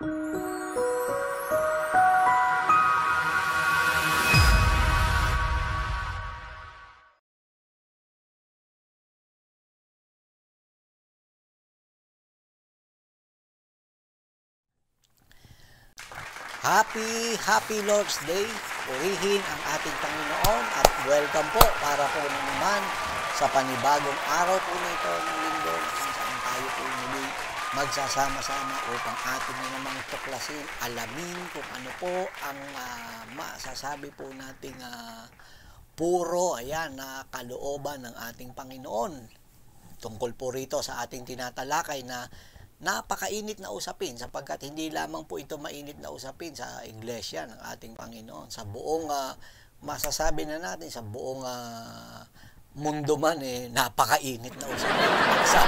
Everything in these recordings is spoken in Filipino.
Happy, Happy Lord's Day. Purihin ang ating Panginoon at welcome po para po na naman sa panibagong araw po na ito ng linggo saan tayo po magsasama-sama upang atin na namang tuklasin, alamin kung ano po ang uh, masasabi po nating uh, puro ayan, na kalooban ng ating Panginoon. Tungkol po rito sa ating tinatalakay na napakainit na usapin sapagkat hindi lamang po ito mainit na usapin sa iglesia ng ating Panginoon. Sa buong uh, masasabi na natin sa buong uh, mundo man eh napakainit na usapin. Sa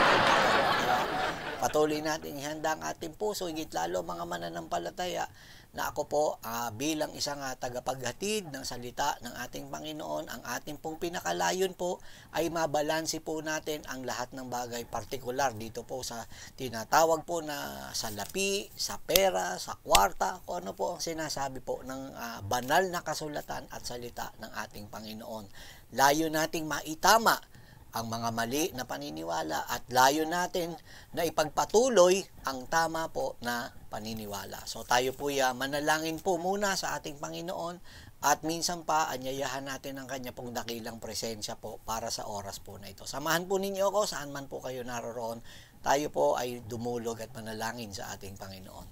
patuloy natin ihanda ang ating puso higit lalo mga mananampalataya na ako po uh, bilang isang uh, tagapaghatid ng salita ng ating Panginoon, ang ating pong pinakalayon po ay mabalansi po natin ang lahat ng bagay partikular dito po sa tinatawag po na sa lapi, sa pera, sa kwarta, o ano po ang sinasabi po ng uh, banal na kasulatan at salita ng ating Panginoon. Layo nating maitama ang mga mali na paniniwala at layo natin na ipagpatuloy ang tama po na paniniwala. So tayo po ya manalangin po muna sa ating Panginoon at minsan pa anyayahan natin ang kanya pong dakilang presensya po para sa oras po na ito. Samahan po ninyo ako saan man po kayo naroroon. Tayo po ay dumulog at manalangin sa ating Panginoon.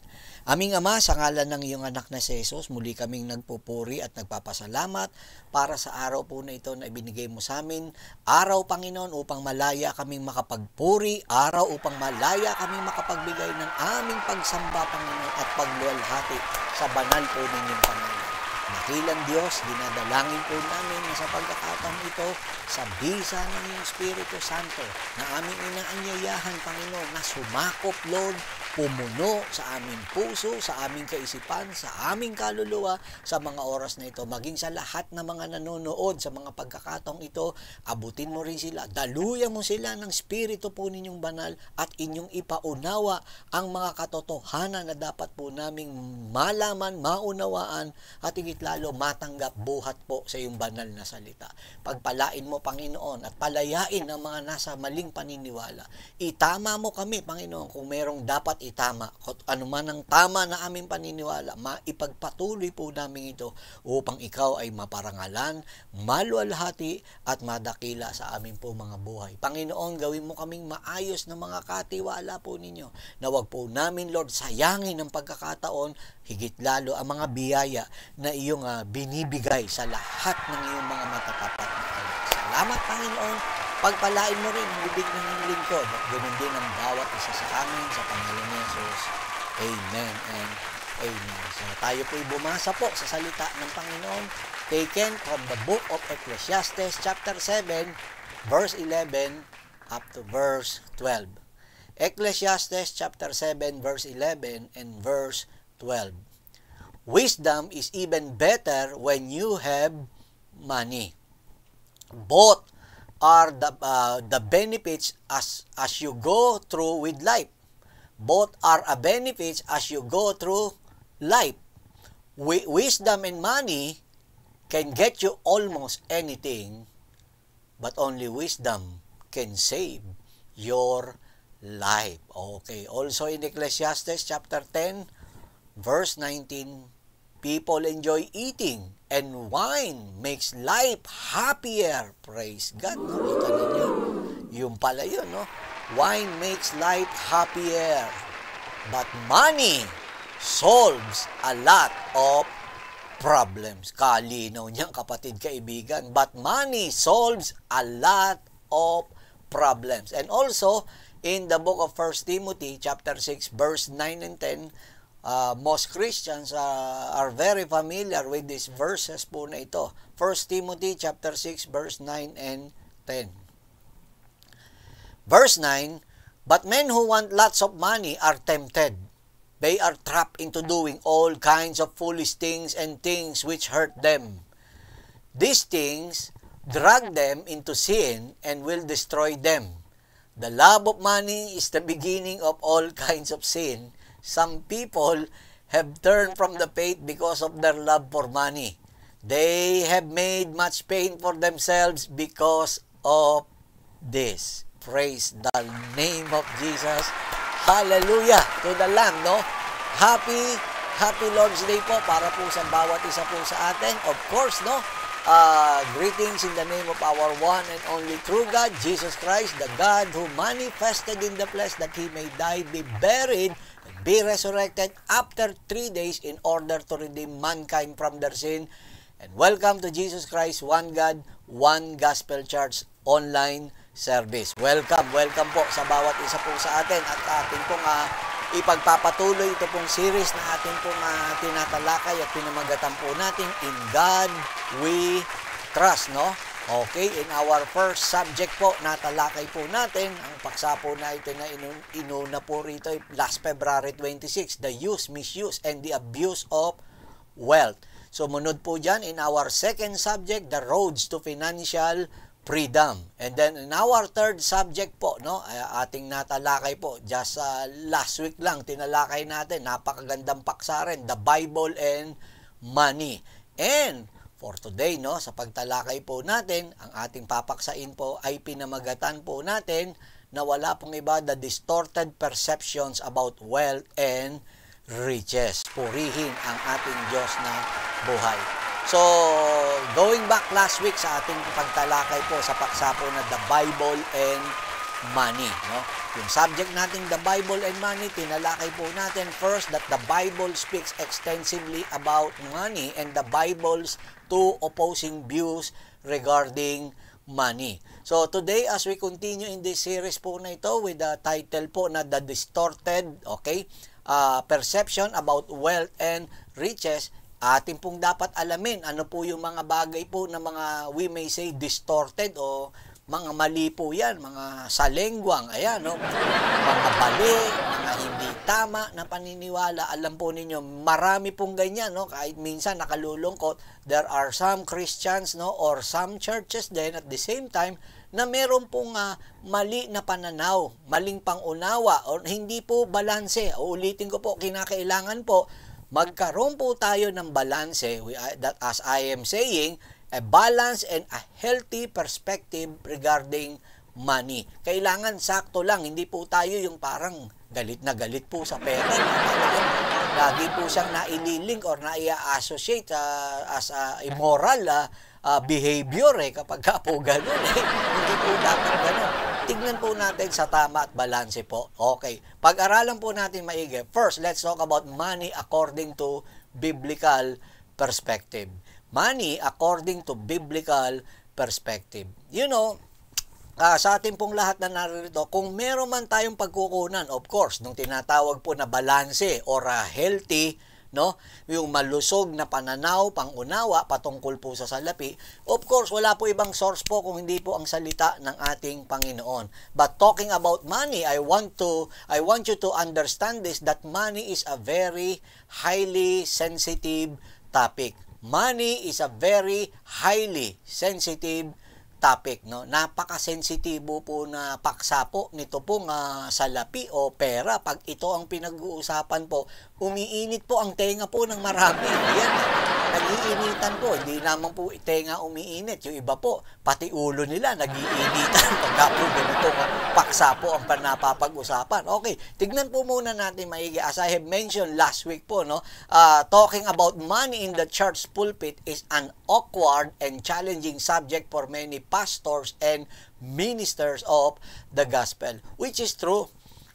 Aming Ama, sa ngalan ng iyong anak na si Jesus, muli kaming nagpupuri at nagpapasalamat para sa araw po na ito na ibinigay mo sa amin. Araw, Panginoon, upang malaya kaming makapagpuri, araw upang malaya kaming makapagbigay ng aming pagsamba, Panginoon, at pagluwalhati sa banal po ninyong Panginoon. Dakilang Diyos, dinadalangin po namin na sa pagkakataon ito, sa bisa ng iyong Espiritu Santo, na aming inaanyayahan, Panginoon, na sumakop, Lord, pumuno sa aming puso, sa aming kaisipan, sa aming kaluluwa sa mga oras na ito. Maging sa lahat ng mga nanonood sa mga pagkakataong ito, abutin mo rin sila, daluyan mo sila ng Espiritu po ninyong banal at inyong ipaunawa ang mga katotohanan na dapat po naming malaman, maunawaan at higit lalo matanggap buhat po sa iyong banal na salita. Pagpalain mo, Panginoon, at palayain ang mga nasa maling paniniwala. Itama mo kami, Panginoon, kung merong dapat itama. Ano man ang tama na aming paniniwala, maipagpatuloy po namin ito upang ikaw ay maparangalan, maluwalhati at madakila sa amin po mga buhay. Panginoon, gawin mo kaming maayos na mga katiwala po ninyo na wag po namin, Lord, sayangin ang pagkakataon, higit lalo ang mga biyaya na iyong uh, binibigay sa lahat ng iyong mga matatapat na anak. Salamat, Panginoon, Pagpalain mo rin bibig ng lingkod at ganoon din ang bawat isa sa amin sa pangalan ni Jesus. Amen and Amen. So tayo po'y bumasa po sa salita ng Panginoon taken from the book of Ecclesiastes chapter 7 verse 11 up to verse 12. Ecclesiastes chapter 7 verse 11 and verse 12. Wisdom is even better when you have money. Both are the uh, the benefits as as you go through with life. Both are a benefits as you go through life. W- wisdom and money can get you almost anything, but only wisdom can save your life. Okay. Also in Ecclesiastes chapter 10 verse 19 People enjoy eating and wine makes life happier. Praise God. Nakita ninyo? Yung pala yun, no? Wine makes life happier. But money solves a lot of problems. Kalinaw niya, kapatid kaibigan. But money solves a lot of problems. And also, in the book of 1 Timothy chapter 6 verse 9 and 10, uh, most Christians uh, are very familiar with these verses po na ito. 1 Timothy chapter 6 verse 9 and 10. Verse 9, But men who want lots of money are tempted. They are trapped into doing all kinds of foolish things and things which hurt them. These things drag them into sin and will destroy them. The love of money is the beginning of all kinds of sin, some people have turned from the faith because of their love for money. They have made much pain for themselves because of this. Praise the name of Jesus. Hallelujah to the Lamb, no? Happy, happy Lord's Day po para po sa bawat isa po sa atin. Of course, no? Uh, greetings in the name of our one and only true God, Jesus Christ, the God who manifested in the flesh that He may die, be buried, be resurrected after three days in order to redeem mankind from their sin. And welcome to Jesus Christ, one God, one Gospel Church online service. Welcome, welcome po sa bawat isa po sa atin at ating pong uh, ipagpapatuloy ito pong series na ating pong uh, tinatalakay at pinamagatan po natin In God We Trust, no? Okay, in our first subject po, natalakay po natin, ang paksa po na ito na inun, inuna po rito last February 26, the use, misuse, and the abuse of wealth. Sumunod po dyan in our second subject, the roads to financial freedom. And then in our third subject po, no, ating natalakay po, just uh, last week lang tinalakay natin, napakagandang paksa rin, the Bible and money. And for today, no, sa pagtalakay po natin, ang ating papaksain po ay pinamagatan po natin na wala pong iba the distorted perceptions about wealth and riches. Purihin ang ating Diyos na buhay. So, going back last week sa ating pagtalakay po sa paksa po na the Bible and money, no? Yung subject nating the Bible and money, tinalakay po natin first that the Bible speaks extensively about money and the Bible's two opposing views regarding money. So today as we continue in this series po na ito with the title po na The Distorted, okay, uh, Perception about Wealth and Riches, atin pong dapat alamin ano po yung mga bagay po na mga we may say distorted o mga mali po yan, mga salengwang, ayan, no? mga bali, mga hindi tama na paniniwala. Alam po ninyo, marami pong ganyan, no? kahit minsan nakalulungkot, there are some Christians no? or some churches then at the same time na meron pong uh, mali na pananaw, maling pangunawa, o hindi po balanse. Uulitin ko po, kinakailangan po, magkaroon po tayo ng balanse, that as I am saying, a balance and a healthy perspective regarding money. Kailangan sakto lang, hindi po tayo yung parang galit na galit po sa pera. Lagi po siyang naililink or naia-associate uh, as a immoral uh, uh, behavior eh, kapag ka po ganun eh. hindi po dapat ganun. Tingnan po natin sa tama at balanse po. Okay. Pag-aralan po natin maigi. First, let's talk about money according to biblical perspective money according to biblical perspective. You know, uh, sa ating pong lahat na naririto, kung meron man tayong pagkukunan, of course, nung tinatawag po na balanse or uh, healthy, no? Yung malusog na pananaw, pangunawa patungkol po sa salapi. Of course, wala po ibang source po kung hindi po ang salita ng ating Panginoon. But talking about money, I want to I want you to understand this that money is a very highly sensitive topic money is a very highly sensitive topic no? Napakasensitibo po na paksa po nito pong uh, salapi o pera. Pag ito ang pinag-uusapan po umiinit po ang tenga po ng marami. Yan, nagiinitan po. Hindi naman po tenga umiinit. Yung iba po, pati ulo nila nagiinitan pagka po ganito paksa po ang napapag-usapan. Okay, tignan po muna natin maigi. As I have mentioned last week po, no, uh, talking about money in the church pulpit is an awkward and challenging subject for many pastors and ministers of the gospel, which is true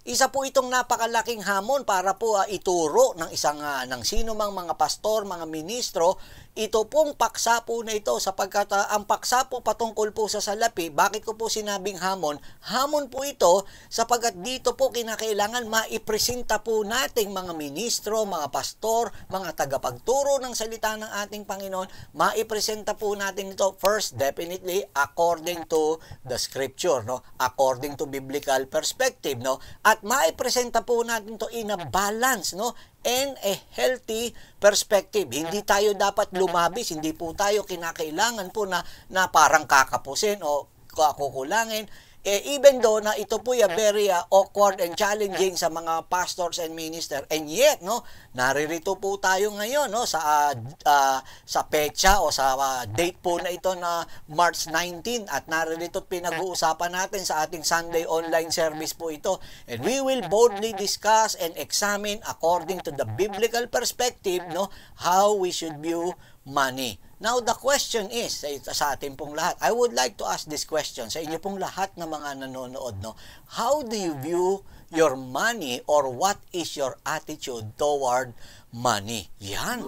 isa po itong napakalaking hamon para po uh, ituro ng isang uh, ng sino mang mga pastor, mga ministro ito pong paksa po na ito sapagkat uh, ang paksa po patungkol po sa salapi, bakit ko po sinabing hamon? Hamon po ito sapagkat dito po kinakailangan maipresenta po nating mga ministro, mga pastor, mga tagapagturo ng salita ng ating Panginoon, maipresenta po natin ito first definitely according to the scripture, no? According to biblical perspective, no? At maipresenta po natin to in a balance, no? And a healthy perspective. Hindi tayo dapat lumabis, hindi po tayo kinakailangan po na, na parang kakapusin o kukulangin. Eh, even though na ito po ya very uh, awkward and challenging sa mga pastors and minister and yet no naririto po tayo ngayon no sa uh, uh, sa petsa o sa uh, date po na ito na March 19 at naririto pinag-uusapan natin sa ating Sunday online service po ito. And we will boldly discuss and examine according to the biblical perspective no how we should view money Now, the question is, sa, atin pong lahat, I would like to ask this question sa inyo pong lahat ng mga nanonood, no? How do you view your money or what is your attitude toward money? Yan.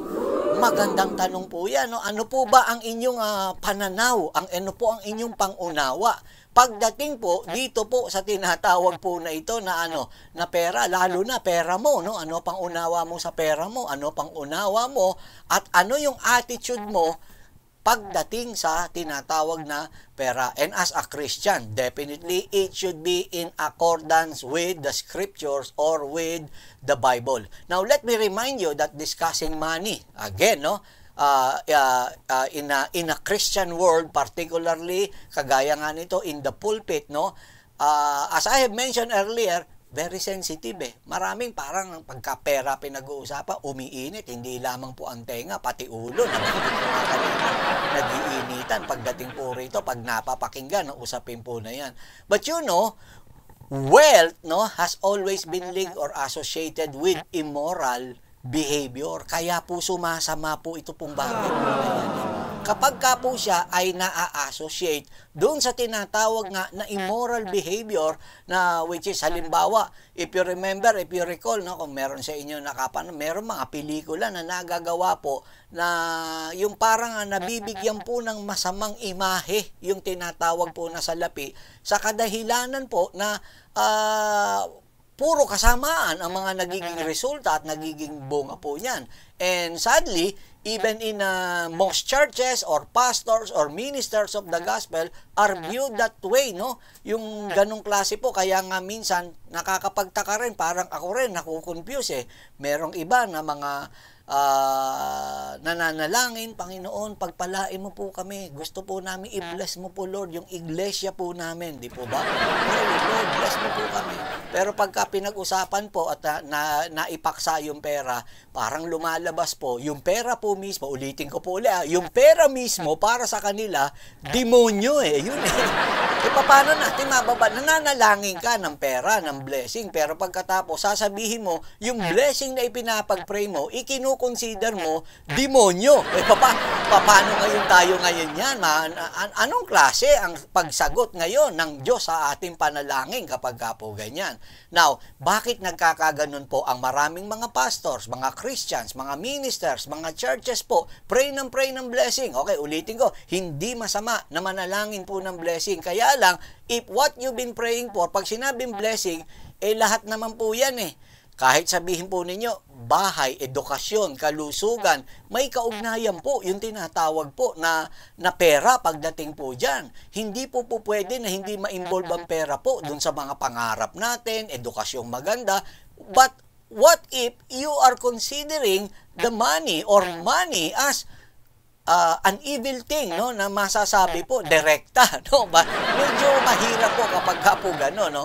Magandang tanong po yan. No? Ano po ba ang inyong uh, pananaw? Ang ano po ang inyong pangunawa? Pagdating po dito po sa tinatawag po na ito na ano, na pera, lalo na pera mo, no? Ano pang unawa mo sa pera mo? Ano pang unawa mo? At ano yung attitude mo pagdating sa tinatawag na pera. And as a Christian, definitely it should be in accordance with the scriptures or with the Bible. Now, let me remind you that discussing money, again, no, uh, uh, uh, in, a, in a Christian world, particularly, kagaya nga nito, in the pulpit, no? Uh, as I have mentioned earlier, very sensitive eh. Maraming parang pagka-pera pinag-uusapan, umiinit, hindi lamang po ang tenga, pati ulo. Nag-iinitan pagdating po rito, pag napapakinggan, no, usapin po na yan. But you know, wealth no, has always been linked or associated with immoral behavior. Kaya po sumasama po ito pong bagay. Kapag ka po siya ay naa-associate doon sa tinatawag nga na immoral behavior na which is halimbawa, if you remember, if you recall, no, kung meron sa inyo nakapan, meron mga pelikula na nagagawa po na yung parang nabibigyan po ng masamang imahe yung tinatawag po na salapi sa kadahilanan po na uh, puro kasamaan ang mga nagiging resulta at nagiging bunga po niyan. And sadly, even in uh, most churches or pastors or ministers of the gospel are viewed that way, no? Yung ganong klase po, kaya nga minsan nakakapagtaka rin, parang ako rin, nakukonfuse eh. Merong iba na mga uh, nananalangin, Panginoon, pagpalain mo po kami. Gusto po namin i-bless mo po, Lord, yung iglesia po namin. Di po ba? Lord, bless mo po kami. Pero pagka pinag-usapan po at uh, na, naipaksa yung pera, parang lumalabas po, yung pera po mismo, ulitin ko po ulit, ah, yung pera mismo para sa kanila, demonyo eh. Yun eh. E paano natin mababa? Nananalangin ka ng pera, ng blessing, pero pagkatapos sasabihin mo, yung blessing na ipinapag-pray mo, ikinu consider mo demonyo. Eh, papa, paano ngayon tayo ngayon yan? Ma, an, anong klase ang pagsagot ngayon ng Diyos sa ating panalangin kapag po ganyan? Now, bakit nagkakaganon po ang maraming mga pastors, mga Christians, mga ministers, mga churches po, pray ng pray ng blessing. Okay, ulitin ko, hindi masama na manalangin po ng blessing. Kaya lang, if what you've been praying for, pag sinabing blessing, eh lahat naman po yan eh kahit sabihin po ninyo, bahay, edukasyon, kalusugan, may kaugnayan po yung tinatawag po na, na pera pagdating po dyan. Hindi po po pwede na hindi ma-involve ang pera po dun sa mga pangarap natin, edukasyong maganda. But what if you are considering the money or money as uh, an evil thing no na masasabi po direkta no ba medyo mahirap po kapag po gano no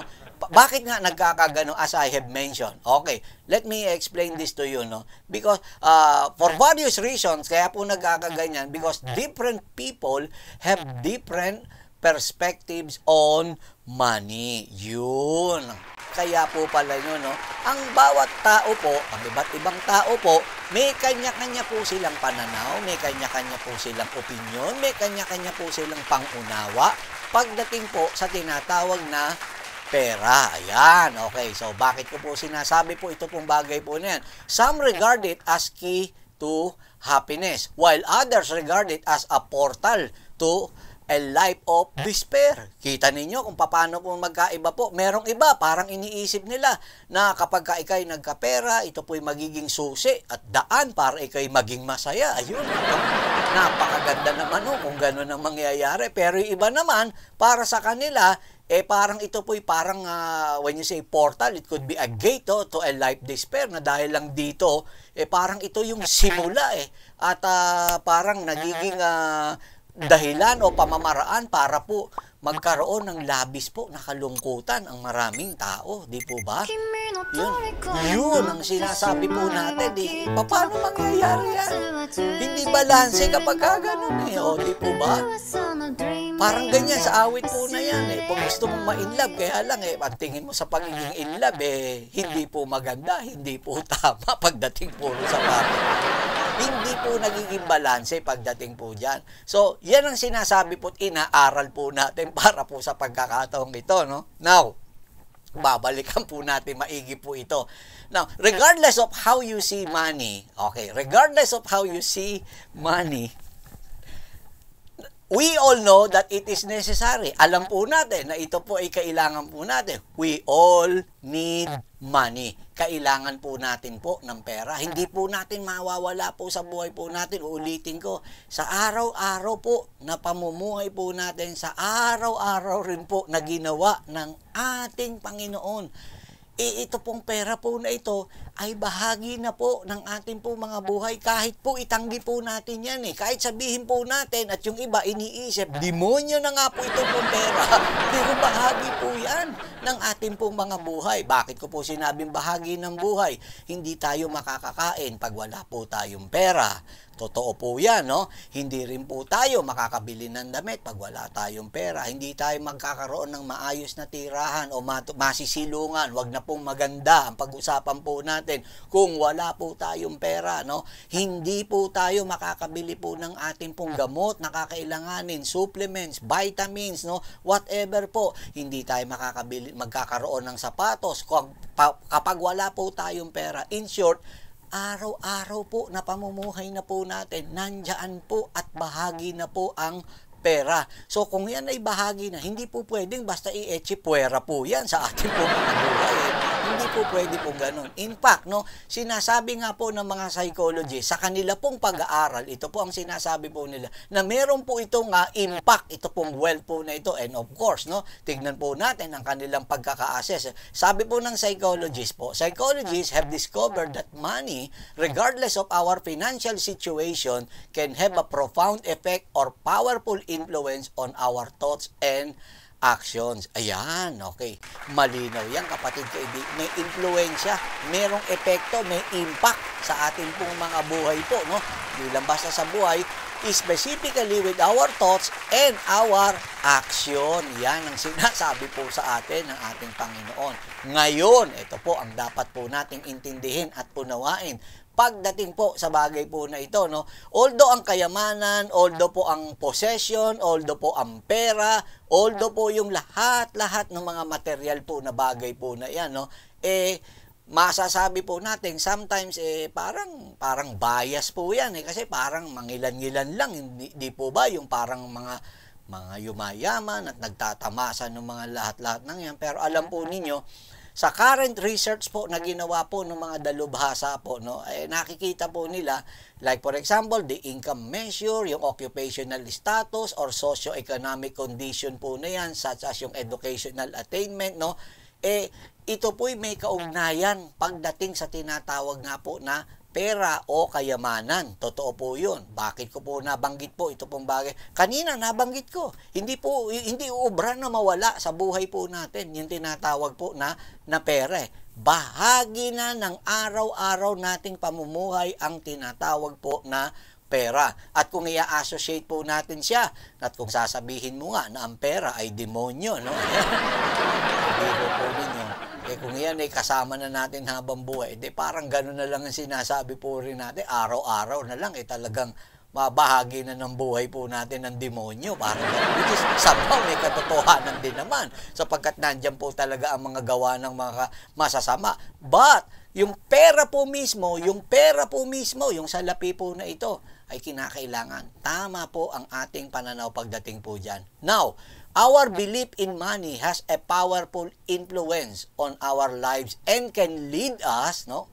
bakit nga nagkakagano as I have mentioned? Okay, let me explain this to you, no? Because uh, for various reasons, kaya po nagkakaganyan, because different people have different perspectives on money. Yun. Kaya po pala yun, no? Ang bawat tao po, ang iba't ibang tao po, may kanya-kanya po silang pananaw, may kanya-kanya po silang opinion, may kanya-kanya po silang pangunawa pagdating po sa tinatawag na pera. Ayan, okay. So, bakit ko po sinasabi po ito pong bagay po na yan? Some regard it as key to happiness, while others regard it as a portal to a life of despair. Kita ninyo kung paano po magkaiba po. Merong iba, parang iniisip nila na kapag ka ikay nagkapera, ito po'y magiging susi at daan para ikay maging masaya. Ayun, napakaganda naman no, kung gano'n ang mangyayari. Pero yung iba naman, para sa kanila, eh parang ito po'y parang uh, when you say portal, it could be a gate oh, to a life despair na dahil lang dito, eh parang ito yung simula eh. At uh, parang nagiging uh, dahilan o pamamaraan para po magkaroon ng labis po na kalungkutan ang maraming tao, di po ba? Yun, yun ang sinasabi po natin, di, paano mangyayari yan? Hindi balanse kapag ganun eh, o di po ba? Parang ganyan sa awit po na yan eh. Kung gusto mong ma-inlove, kaya lang eh, ang tingin mo sa pagiging inlove eh, hindi po maganda, hindi po tama pagdating po sa pamilya hindi po nagiging balanse pagdating po dyan. So, yan ang sinasabi po at inaaral po natin para po sa pagkakataong ito. No? Now, babalikan po natin maigi po ito. Now, regardless of how you see money, okay, regardless of how you see money, we all know that it is necessary. Alam po natin na ito po ay kailangan po natin. We all need money. Kailangan po natin po ng pera. Hindi po natin mawawala po sa buhay po natin. Uulitin ko, sa araw-araw po na pamumuhay po natin, sa araw-araw rin po na ginawa ng ating Panginoon eh ito pong pera po na ito ay bahagi na po ng ating po mga buhay kahit po itanggi po natin yan eh. Kahit sabihin po natin at yung iba iniisip, demonyo na nga po ito pong pera. Pero bahagi po yan ng ating pong mga buhay. Bakit ko po sinabing bahagi ng buhay? Hindi tayo makakakain pag wala po tayong pera. Totoo po yan, no? Hindi rin po tayo makakabili ng damit pag wala tayong pera. Hindi tayo magkakaroon ng maayos na tirahan o masisilungan. Huwag na pong maganda ang pag-usapan po natin kung wala po tayong pera, no? Hindi po tayo makakabili po ng ating pong gamot na kakailanganin, supplements, vitamins, no? Whatever po. Hindi tayo makakabili, magkakaroon ng sapatos kapag wala po tayong pera. In short, araw-araw po na pamumuhay na po natin, nandyan po at bahagi na po ang pera. So kung yan ay bahagi na, hindi po pwedeng basta i-eche puwera po yan sa ating po mga buhay. Hindi po pwede po ganun. In fact, no, sinasabi nga po ng mga psychologists sa kanila pong pag-aaral, ito po ang sinasabi po nila, na meron po itong uh, impact, ito pong wealth po na ito. And of course, no, tignan po natin ang kanilang pagkaka-assess. Sabi po ng psychologists po, psychologists have discovered that money, regardless of our financial situation, can have a profound effect or powerful influence on our thoughts and actions. Ayan, okay. Malinaw yan, kapatid kaibigan. May influensya, merong epekto, may impact sa ating pong mga buhay po, no? Hindi lang basta sa buhay, specifically with our thoughts and our action. Yan ang sinasabi po sa atin ng ating Panginoon. Ngayon, ito po ang dapat po nating intindihin at unawain pagdating po sa bagay po na ito no? Although ang kayamanan although po ang possession although po ang pera although po yung lahat lahat ng mga material po na bagay po na yan no? Eh masasabi po natin sometimes eh parang parang bias po yan eh. Kasi parang mangilan-ngilan lang hindi, hindi po ba yung parang mga mga yumayaman at nagtatamasa ng mga lahat-lahat ng yan. Pero alam po ninyo sa current research po na ginawa po ng mga dalubhasa po, no, eh, nakikita po nila, like for example, the income measure, yung occupational status or socio-economic condition po na yan, such as yung educational attainment, no, eh, ito po'y may kaugnayan pagdating sa tinatawag nga po na pera o kayamanan. Totoo po 'yun. Bakit ko po nabanggit po ito pong bagay? Kanina nabanggit ko. Hindi po hindi uubra na mawala sa buhay po natin yung tinatawag po na na pera. Bahagi na ng araw-araw nating pamumuhay ang tinatawag po na pera. At kung i-associate po natin siya, at kung sasabihin mo nga na ang pera ay demonyo, no? Biro po eh kung yan ay kasama na natin habang buhay, eh parang gano'n na lang ang sinasabi po rin natin, araw-araw na lang, eh talagang mabahagi na ng buhay po natin ng demonyo. Parang which is somehow may katotohanan din naman sapagkat nandyan po talaga ang mga gawa ng mga masasama. But, yung pera po mismo, yung pera po mismo, yung salapi po na ito, ay kinakailangan. Tama po ang ating pananaw pagdating po dyan. Now, Our belief in money has a powerful influence on our lives and can lead us no,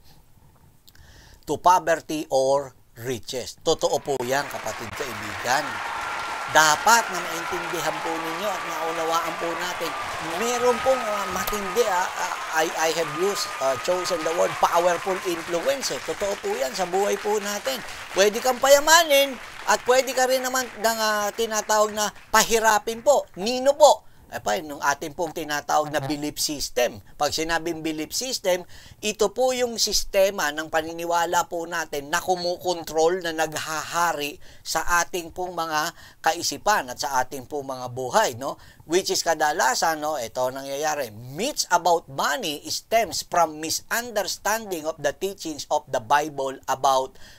to poverty or riches. Totoo po yan, kapatid kaibigan. Dapat na maintindihan po ninyo at maunawaan po natin. Meron pong uh, matindi, uh, I, I have used, uh, chosen the word powerful influence. Eh. Totoo po yan sa buhay po natin. Pwede kang payamanin at pwede ka rin naman ng uh, tinatawag na pahirapin po. Nino po? Eh pa, nung ating pong tinatawag na belief system. Pag sinabing belief system, ito po yung sistema ng paniniwala po natin na kumukontrol na naghahari sa ating pong mga kaisipan at sa ating pong mga buhay, no? Which is kadalasan, no, ito nangyayari. Myths about money stems from misunderstanding of the teachings of the Bible about money,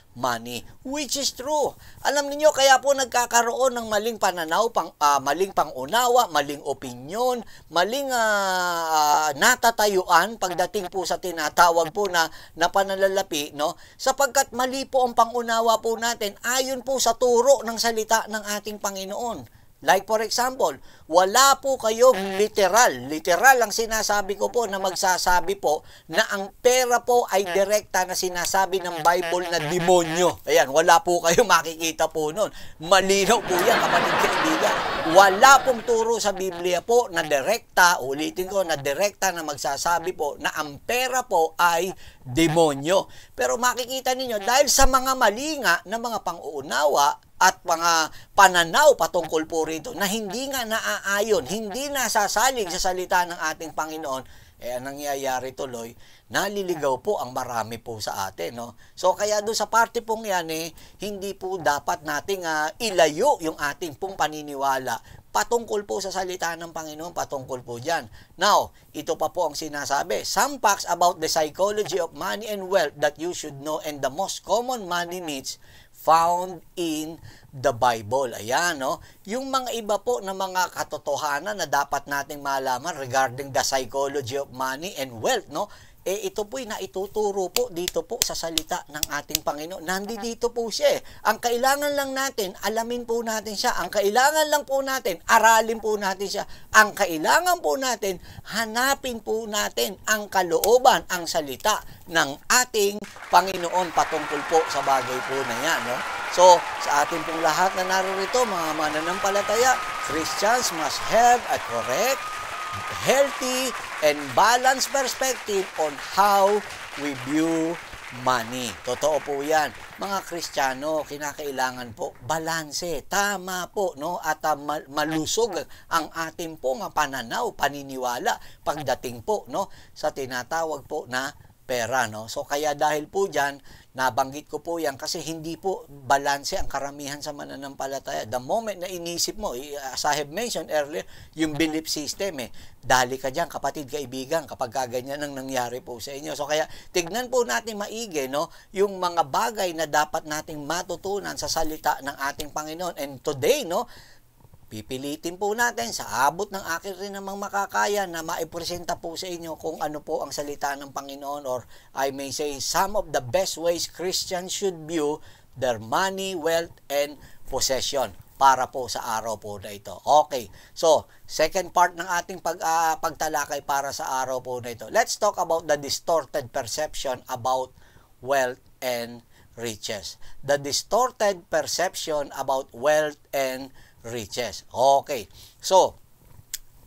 which is true. Alam niyo kaya po nagkakaroon ng maling pananaw, pang, uh, maling pangunawa, maling opinion, maling uh, uh, natatayuan pagdating po sa tinatawag po na, na panalalapi, no? Sapagkat mali po ang pangunawa po natin ayon po sa turo ng salita ng ating Panginoon. Like for example, wala po kayong literal, literal ang sinasabi ko po na magsasabi po na ang pera po ay direkta na sinasabi ng Bible na demonyo. Ayan, wala po kayong makikita po noon. Malinaw po yan, kapatid kaibigan. Wala pong turo sa Biblia po na direkta, ulitin ko, na direkta na magsasabi po na ang pera po ay demonyo. Pero makikita ninyo, dahil sa mga mali nga na mga pang-uunawa, at mga pananaw patungkol po rito na hindi nga naaayon, hindi nasasalig sa salita ng ating Panginoon, eh ang nangyayari tuloy, naliligaw po ang marami po sa atin. No? So kaya doon sa parte pong yan, eh, hindi po dapat nating uh, ilayo yung ating pong paniniwala patungkol po sa salita ng Panginoon, patungkol po dyan. Now, ito pa po ang sinasabi. Some facts about the psychology of money and wealth that you should know and the most common money myths found in the Bible. Ayan, no? Yung mga iba po na mga katotohanan na dapat nating malaman regarding the psychology of money and wealth, no? Eh ito po'y naituturo po dito po sa salita ng ating Panginoon. Nandito po siya eh. Ang kailangan lang natin, alamin po natin siya. Ang kailangan lang po natin, aralin po natin siya. Ang kailangan po natin, hanapin po natin ang kalooban, ang salita ng ating Panginoon patungkol po sa bagay po na yan. No? So, sa ating pong lahat na narito, mga mananampalataya, Christians must have a correct healthy and balanced perspective on how we view money. Totoo po yan. Mga Kristiyano, kinakailangan po balanse, tama po, no? At uh, malusog ang ating po nga pananaw, paniniwala pagdating po, no? Sa tinatawag po na pera, no? So kaya dahil po diyan, nabanggit ko po yan kasi hindi po balanse ang karamihan sa mananampalataya. The moment na inisip mo, as I have mentioned earlier, yung belief system eh, dali ka diyan kapatid, kaibigan, kapag ganyan ang nangyari po sa inyo. So kaya tignan po natin maigi, no? Yung mga bagay na dapat nating matutunan sa salita ng ating Panginoon. And today, no? Pipilitin po natin sa abot ng akin rin namang makakaya na maipresenta po sa inyo kung ano po ang salita ng Panginoon or I may say some of the best ways Christians should view their money, wealth, and possession para po sa araw po na ito. Okay, so second part ng ating pag, uh, pagtalakay para sa araw po na ito. Let's talk about the distorted perception about wealth and riches. The distorted perception about wealth and riches riches. Okay. So,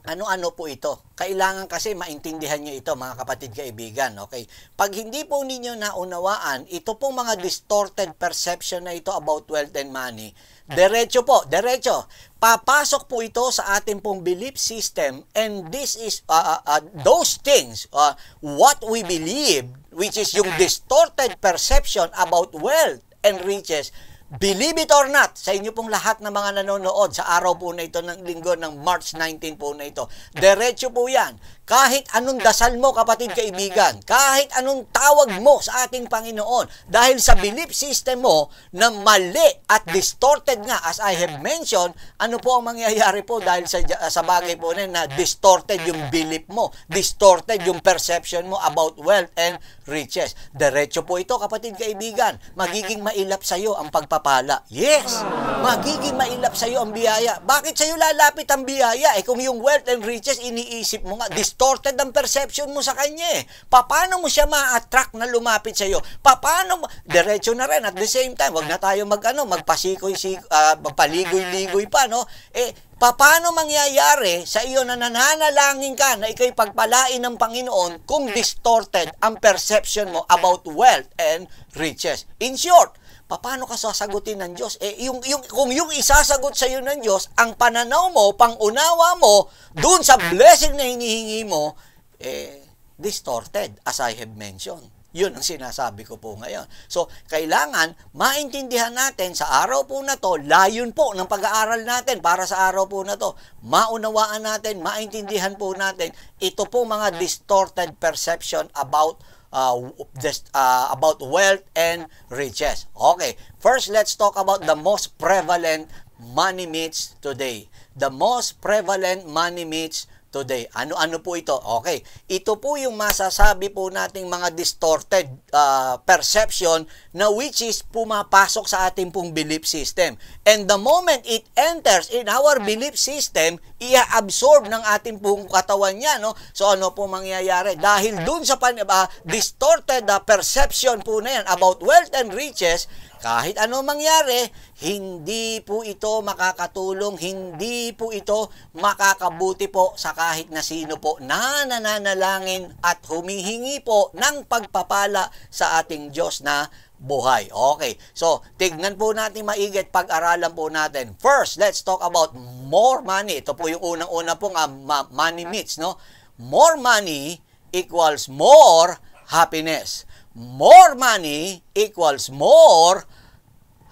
ano-ano po ito? Kailangan kasi maintindihan nyo ito mga kapatid kaibigan. Okay? Pag hindi po ninyo naunawaan, ito pong mga distorted perception na ito about wealth and money, Diretso po, diretso. Papasok po ito sa ating pong belief system and this is uh, uh, uh, those things, uh, what we believe, which is yung distorted perception about wealth and riches, Believe it or not, sa inyo pong lahat ng mga nanonood sa araw po na ito ng linggo ng March 19 po na ito, diretso po yan. Kahit anong dasal mo, kapatid kaibigan, kahit anong tawag mo sa ating Panginoon, dahil sa belief system mo na mali at distorted nga, as I have mentioned, ano po ang mangyayari po dahil sa, sa bagay po na, na distorted yung belief mo, distorted yung perception mo about wealth and riches. Diretso po ito, kapatid kaibigan, magiging mailap sa iyo ang pagpapala. Yes, magiging mailap sa iyo ang biyaya. Bakit sa iyo lalapit ang biyaya? Eh kung yung wealth and riches iniisip mo nga, distorted distorted ang perception mo sa kanya eh. Paano mo siya ma-attract na lumapit sa iyo? Paano mo, diretso na rin at the same time, wag na tayo mag ano, magpasikoy si uh, magpaligoy-ligoy pa no. Eh paano mangyayari sa iyo na nananalangin ka na ikay pagpalain ng Panginoon kung distorted ang perception mo about wealth and riches? In short, paano ka sasagutin ng Diyos? Eh, yung, yung, kung yung isasagot sa iyo ng Diyos, ang pananaw mo, pangunawa mo, dun sa blessing na hinihingi mo, eh, distorted, as I have mentioned. Yun ang sinasabi ko po ngayon. So, kailangan maintindihan natin sa araw po na to, layon po ng pag-aaral natin para sa araw po na to. Maunawaan natin, maintindihan po natin, ito po mga distorted perception about uh, this, uh, about wealth and riches. Okay, first let's talk about the most prevalent money myths today. The most prevalent money myths today. Ano-ano po ito? Okay, ito po yung masasabi po nating mga distorted uh, perception na which is pumapasok sa ating pong belief system. And the moment it enters in our belief system, i-absorb ng ating pong katawan niya. No? So ano po mangyayari? Dahil dun sa pan, uh, distorted uh, perception po na yan about wealth and riches, kahit ano mangyari, hindi po ito makakatulong, hindi po ito makakabuti po sa kahit na sino po na nananalangin at humihingi po ng pagpapala sa ating Diyos na buhay. Okay, so tignan po natin maigit pag-aralan po natin. First, let's talk about more money. Ito po yung unang-una pong uh, money myths, no? More money equals more happiness. More money equals more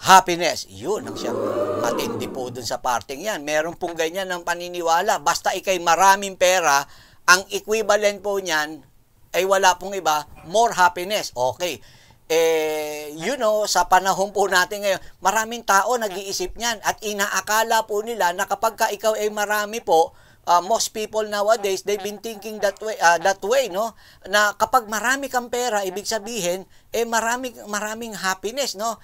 happiness. Yun ang siyang matindi po dun sa parting yan. Meron pong ganyan ng paniniwala. Basta ikay maraming pera, ang equivalent po niyan ay wala pong iba, more happiness. Okay. Eh, you know, sa panahon po natin ngayon, maraming tao nag-iisip niyan at inaakala po nila na kapag ka ikaw ay marami po, uh, most people nowadays they've been thinking that way uh, that way no? Na kapag marami kang pera ibig sabihin eh maraming maraming happiness no?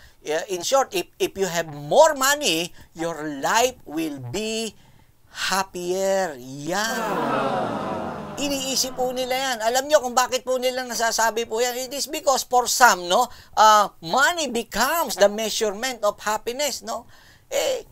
In short if if you have more money your life will be happier. Yan. Iniisip po nila yan. Alam nyo kung bakit po nila nasasabi po yan? It is because for some, no, uh, money becomes the measurement of happiness, no? Eh,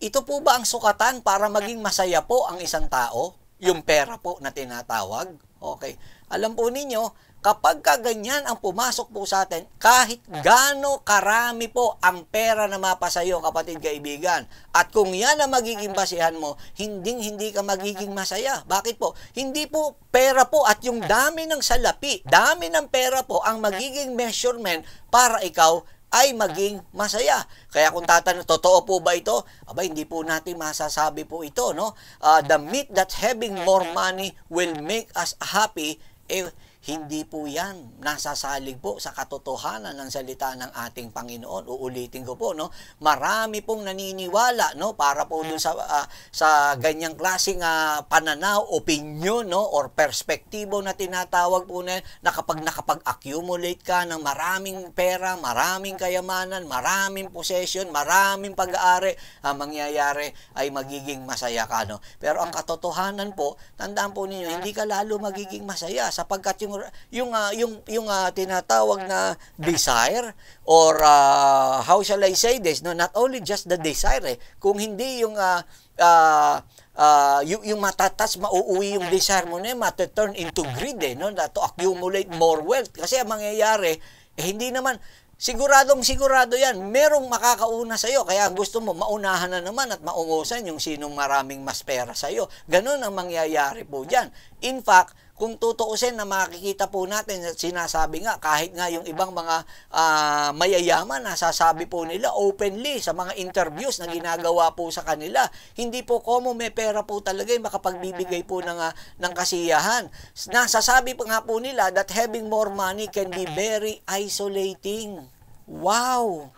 ito po ba ang sukatan para maging masaya po ang isang tao? Yung pera po na tinatawag? Okay. Alam po ninyo, kapag kaganyan ang pumasok po sa atin, kahit gaano karami po ang pera na mapasayo, kapatid kaibigan, at kung yan ang magiging basihan mo, hindi hindi ka magiging masaya. Bakit po? Hindi po pera po at yung dami ng salapi, dami ng pera po ang magiging measurement para ikaw ay maging masaya. Kaya kung tatanong, totoo po ba ito? Aba, hindi po natin masasabi po ito, no? Uh, the myth that having more money will make us happy, eh, hindi po yan nasasalig po sa katotohanan ng salita ng ating Panginoon. Uulitin ko po, no? Marami pong naniniwala, no? Para po dun sa, uh, sa ganyang klaseng uh, pananaw, opinion, no? Or perspektibo na tinatawag po na, na kapag nakapag-accumulate ka ng maraming pera, maraming kayamanan, maraming possession, maraming pag-aari, ang mangyayari ay magiging masaya ka, no? Pero ang katotohanan po, tandaan po ninyo, hindi ka lalo magiging masaya sapagkat yung yung yung uh, yung yung uh, tinatawag na desire or uh, how shall I say this no not only just the desire eh, kung hindi yung uh, uh, uh, yung, yung matatas mauuwi yung desire mo na mata-turn into greed eh, no to accumulate more wealth kasi ang mangyayari eh, hindi naman Siguradong sigurado yan. Merong makakauna sa iyo. Kaya gusto mo, maunahan na naman at maungusan yung sinong maraming mas pera sa iyo. Ganon ang mangyayari po dyan. In fact, kung tutuusin na makikita po natin, sinasabi nga, kahit nga yung ibang mga uh, mayayaman, nasasabi po nila openly sa mga interviews na ginagawa po sa kanila. Hindi po komo may pera po talaga yung makapagbibigay po ng, uh, ng kasiyahan. Nasasabi po nga po nila that having more money can be very isolating. Wow!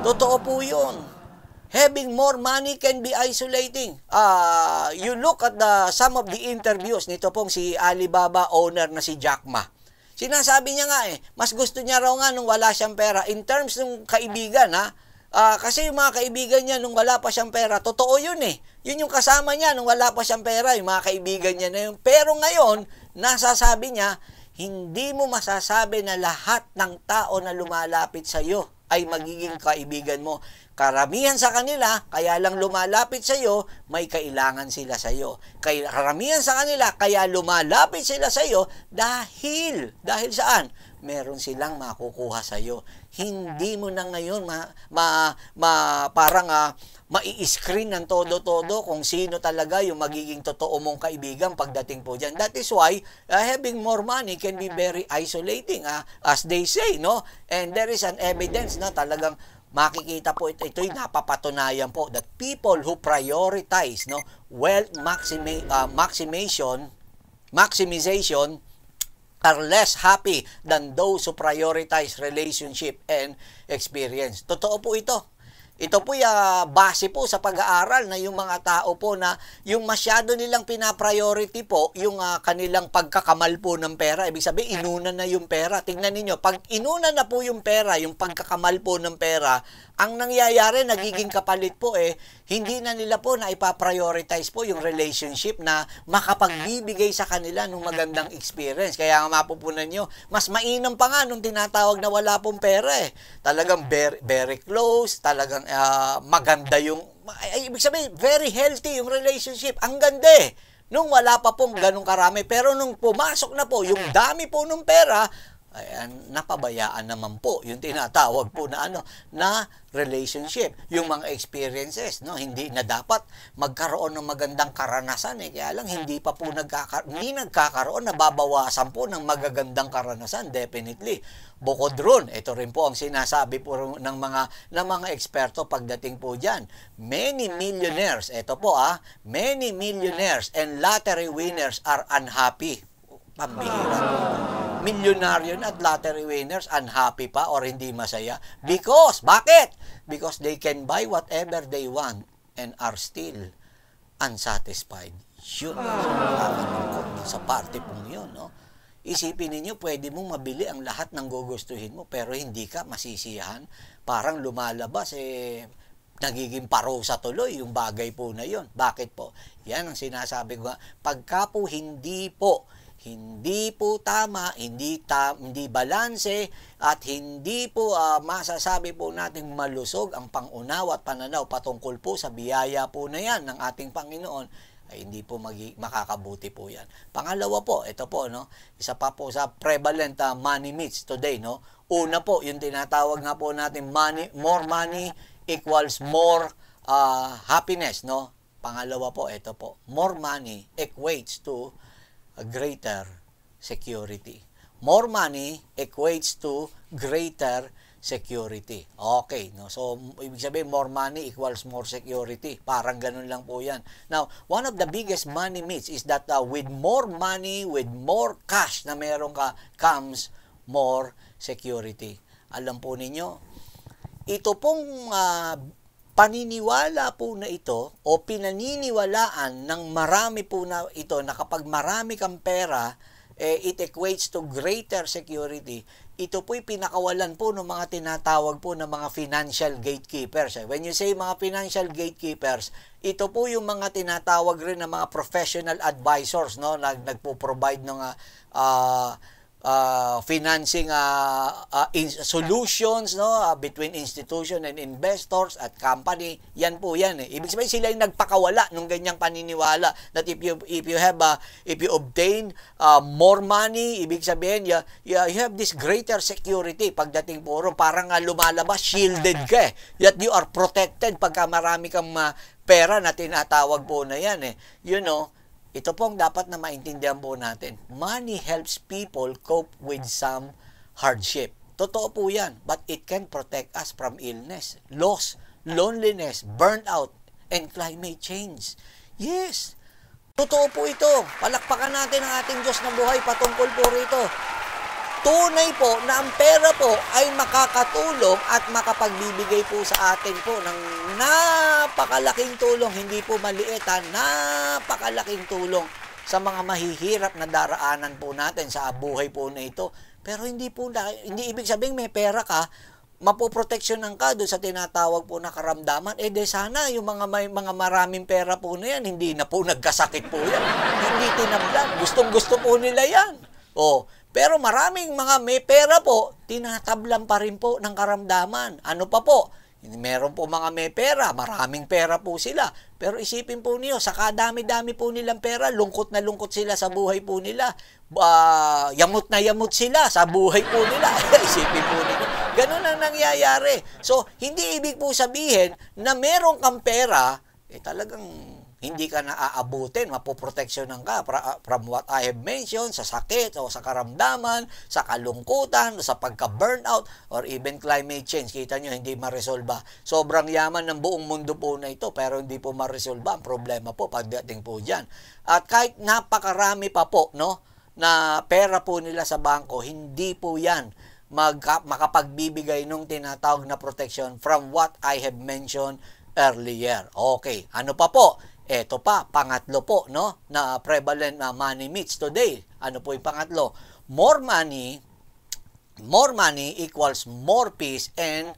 Totoo po yun having more money can be isolating. Uh, you look at the some of the interviews nito pong si Alibaba owner na si Jack Ma. Sinasabi niya nga eh, mas gusto niya raw nga nung wala siyang pera in terms ng kaibigan ha. Uh, kasi yung mga kaibigan niya nung wala pa siyang pera, totoo yun eh. Yun yung kasama niya nung wala pa siyang pera, yung mga kaibigan niya na yun. Pero ngayon, nasasabi niya, hindi mo masasabi na lahat ng tao na lumalapit sa iyo ay magiging kaibigan mo. Karamihan sa kanila, kaya lang lumalapit sa iyo, may kailangan sila sa iyo. Karamihan sa kanila, kaya lumalapit sila sa iyo dahil, dahil saan? Meron silang makukuha sa iyo. Hindi mo na ngayon ma, ma, ma parang uh, mai-screen ng todo-todo kung sino talaga yung magiging totoo mong kaibigan pagdating po dyan. That is why uh, having more money can be very isolating, uh, as they say, no? And there is an evidence na talagang makikita po ito, ito'y napapatunayan po that people who prioritize no wealth maximi, uh, maximization maximization are less happy than those who prioritize relationship and experience. Totoo po ito. Ito po uh, base po sa pag-aaral na yung mga tao po na yung masyado nilang pina-priority po yung uh, kanilang pagkakamal po ng pera. Ibig sabihin, inuna na yung pera. Tingnan ninyo, pag inuna na po yung pera, yung pagkakamal po ng pera, ang nangyayari, nagiging kapalit po eh, hindi na nila po na ipaprioritize po yung relationship na makapagbibigay sa kanila ng magandang experience. Kaya nga mapupunan nyo, mas mainam pa nga nung tinatawag na wala pong pera eh. Talagang very, very close, talagang uh, maganda yung, ay, ibig sabihin, very healthy yung relationship. Ang ganda eh nung wala pa pong ganong karami. Pero nung pumasok na po, yung dami po ng pera, ayan, napabayaan naman po yung tinatawag po na ano na relationship yung mga experiences no? Hindi na dapat magkaroon ng magandang karanasan eh. Kaya lang hindi pa po nagkaka hindi nagkakaroon nababawasan po ng magagandang karanasan definitely. Bukod ron ito rin po ang sinasabi po ng mga ng mga eksperto pagdating po diyan many millionaires ito po ah many millionaires and lottery winners are unhappy. Pambihira milyonaryo at lottery winners unhappy pa or hindi masaya? Because, bakit? Because they can buy whatever they want and are still unsatisfied. Yun ang sa party pong yun, no? Isipin ninyo, pwede mong mabili ang lahat ng gugustuhin mo pero hindi ka masisiyahan. Parang lumalabas, eh, nagiging parusa tuloy yung bagay po na yon. Bakit po? Yan ang sinasabi ko. Pagka po hindi po hindi po tama, hindi ta, hindi balanse at hindi po uh, masasabi po nating malusog ang pangunawa at pananaw patungkol po sa biyaya po na yan ng ating Panginoon ay hindi po magi, makakabuti po yan. Pangalawa po, ito po no, isa pa po sa prevalent uh, money myths today no. Una po, yung tinatawag nga po natin money, more money equals more uh, happiness no. Pangalawa po, ito po, more money equates to a greater security. More money equates to greater security. Okay, no? So, ibig sabihin, more money equals more security. Parang ganun lang po yan. Now, one of the biggest money myths is that uh, with more money, with more cash na meron ka, comes more security. Alam po ninyo, ito pong uh, paniniwala po na ito o pinaniniwalaan ng marami po na ito na kapag marami kang pera, eh, it equates to greater security. Ito po'y pinakawalan po ng mga tinatawag po ng mga financial gatekeepers. When you say mga financial gatekeepers, ito po yung mga tinatawag rin ng mga professional advisors no, nag nagpo-provide ng uh, financing uh, uh, in solutions no uh, between institution and investors at company. Yan po yan eh. Ibig sabihin sila yung nagpakawala ng ganyang paniniwala that if you if you have uh, if you obtain uh, more money ibig sabihin you, you, you have this greater security pagdating po ron. Parang uh, lumalabas shielded ka eh. That you are protected pagka marami kang uh, pera na tinatawag po na yan eh. You know ito pong dapat na maintindihan po natin. Money helps people cope with some hardship. Totoo po yan. But it can protect us from illness, loss, loneliness, burnout, and climate change. Yes, totoo po ito. Palakpakan natin ang ating Diyos na buhay patungkol po rito tunay po na ang pera po ay makakatulong at makapagbibigay po sa atin po ng napakalaking tulong, hindi po maliit ha, napakalaking tulong sa mga mahihirap na daraanan po natin sa buhay po na ito. Pero hindi po, hindi ibig sabihin may pera ka, mapoproteksyonan ka doon sa tinatawag po na karamdaman, eh de sana yung mga may mga maraming pera po na yan, hindi na po nagkasakit po yan. hindi tinablan. Gustong gusto po nila yan. Oh, pero maraming mga may pera po, tinatablan pa rin po ng karamdaman. Ano pa po? Meron po mga may pera, maraming pera po sila. Pero isipin po niyo, sa kadami-dami po nilang pera, lungkot na lungkot sila sa buhay po nila. Uh, yamot na yamot sila sa buhay po nila. isipin po niyo. Ganun ang nangyayari. So, hindi ibig po sabihin na meron kang pera, eh talagang hindi ka naaabutin, mapoproteksyonan ka from what I have mentioned, sa sakit o sa karamdaman, sa kalungkutan, sa pagka-burnout, or even climate change. Kita nyo, hindi maresolba. Sobrang yaman ng buong mundo po na ito, pero hindi po maresolba ang problema po pagdating po dyan. At kahit napakarami pa po, no, na pera po nila sa bangko, hindi po yan magka, makapagbibigay nung tinatawag na protection from what I have mentioned earlier. Okay, ano pa po? Ito pa, pangatlo po, no, na prevalent na money myths today. Ano po yung pangatlo? More money, more money equals more peace and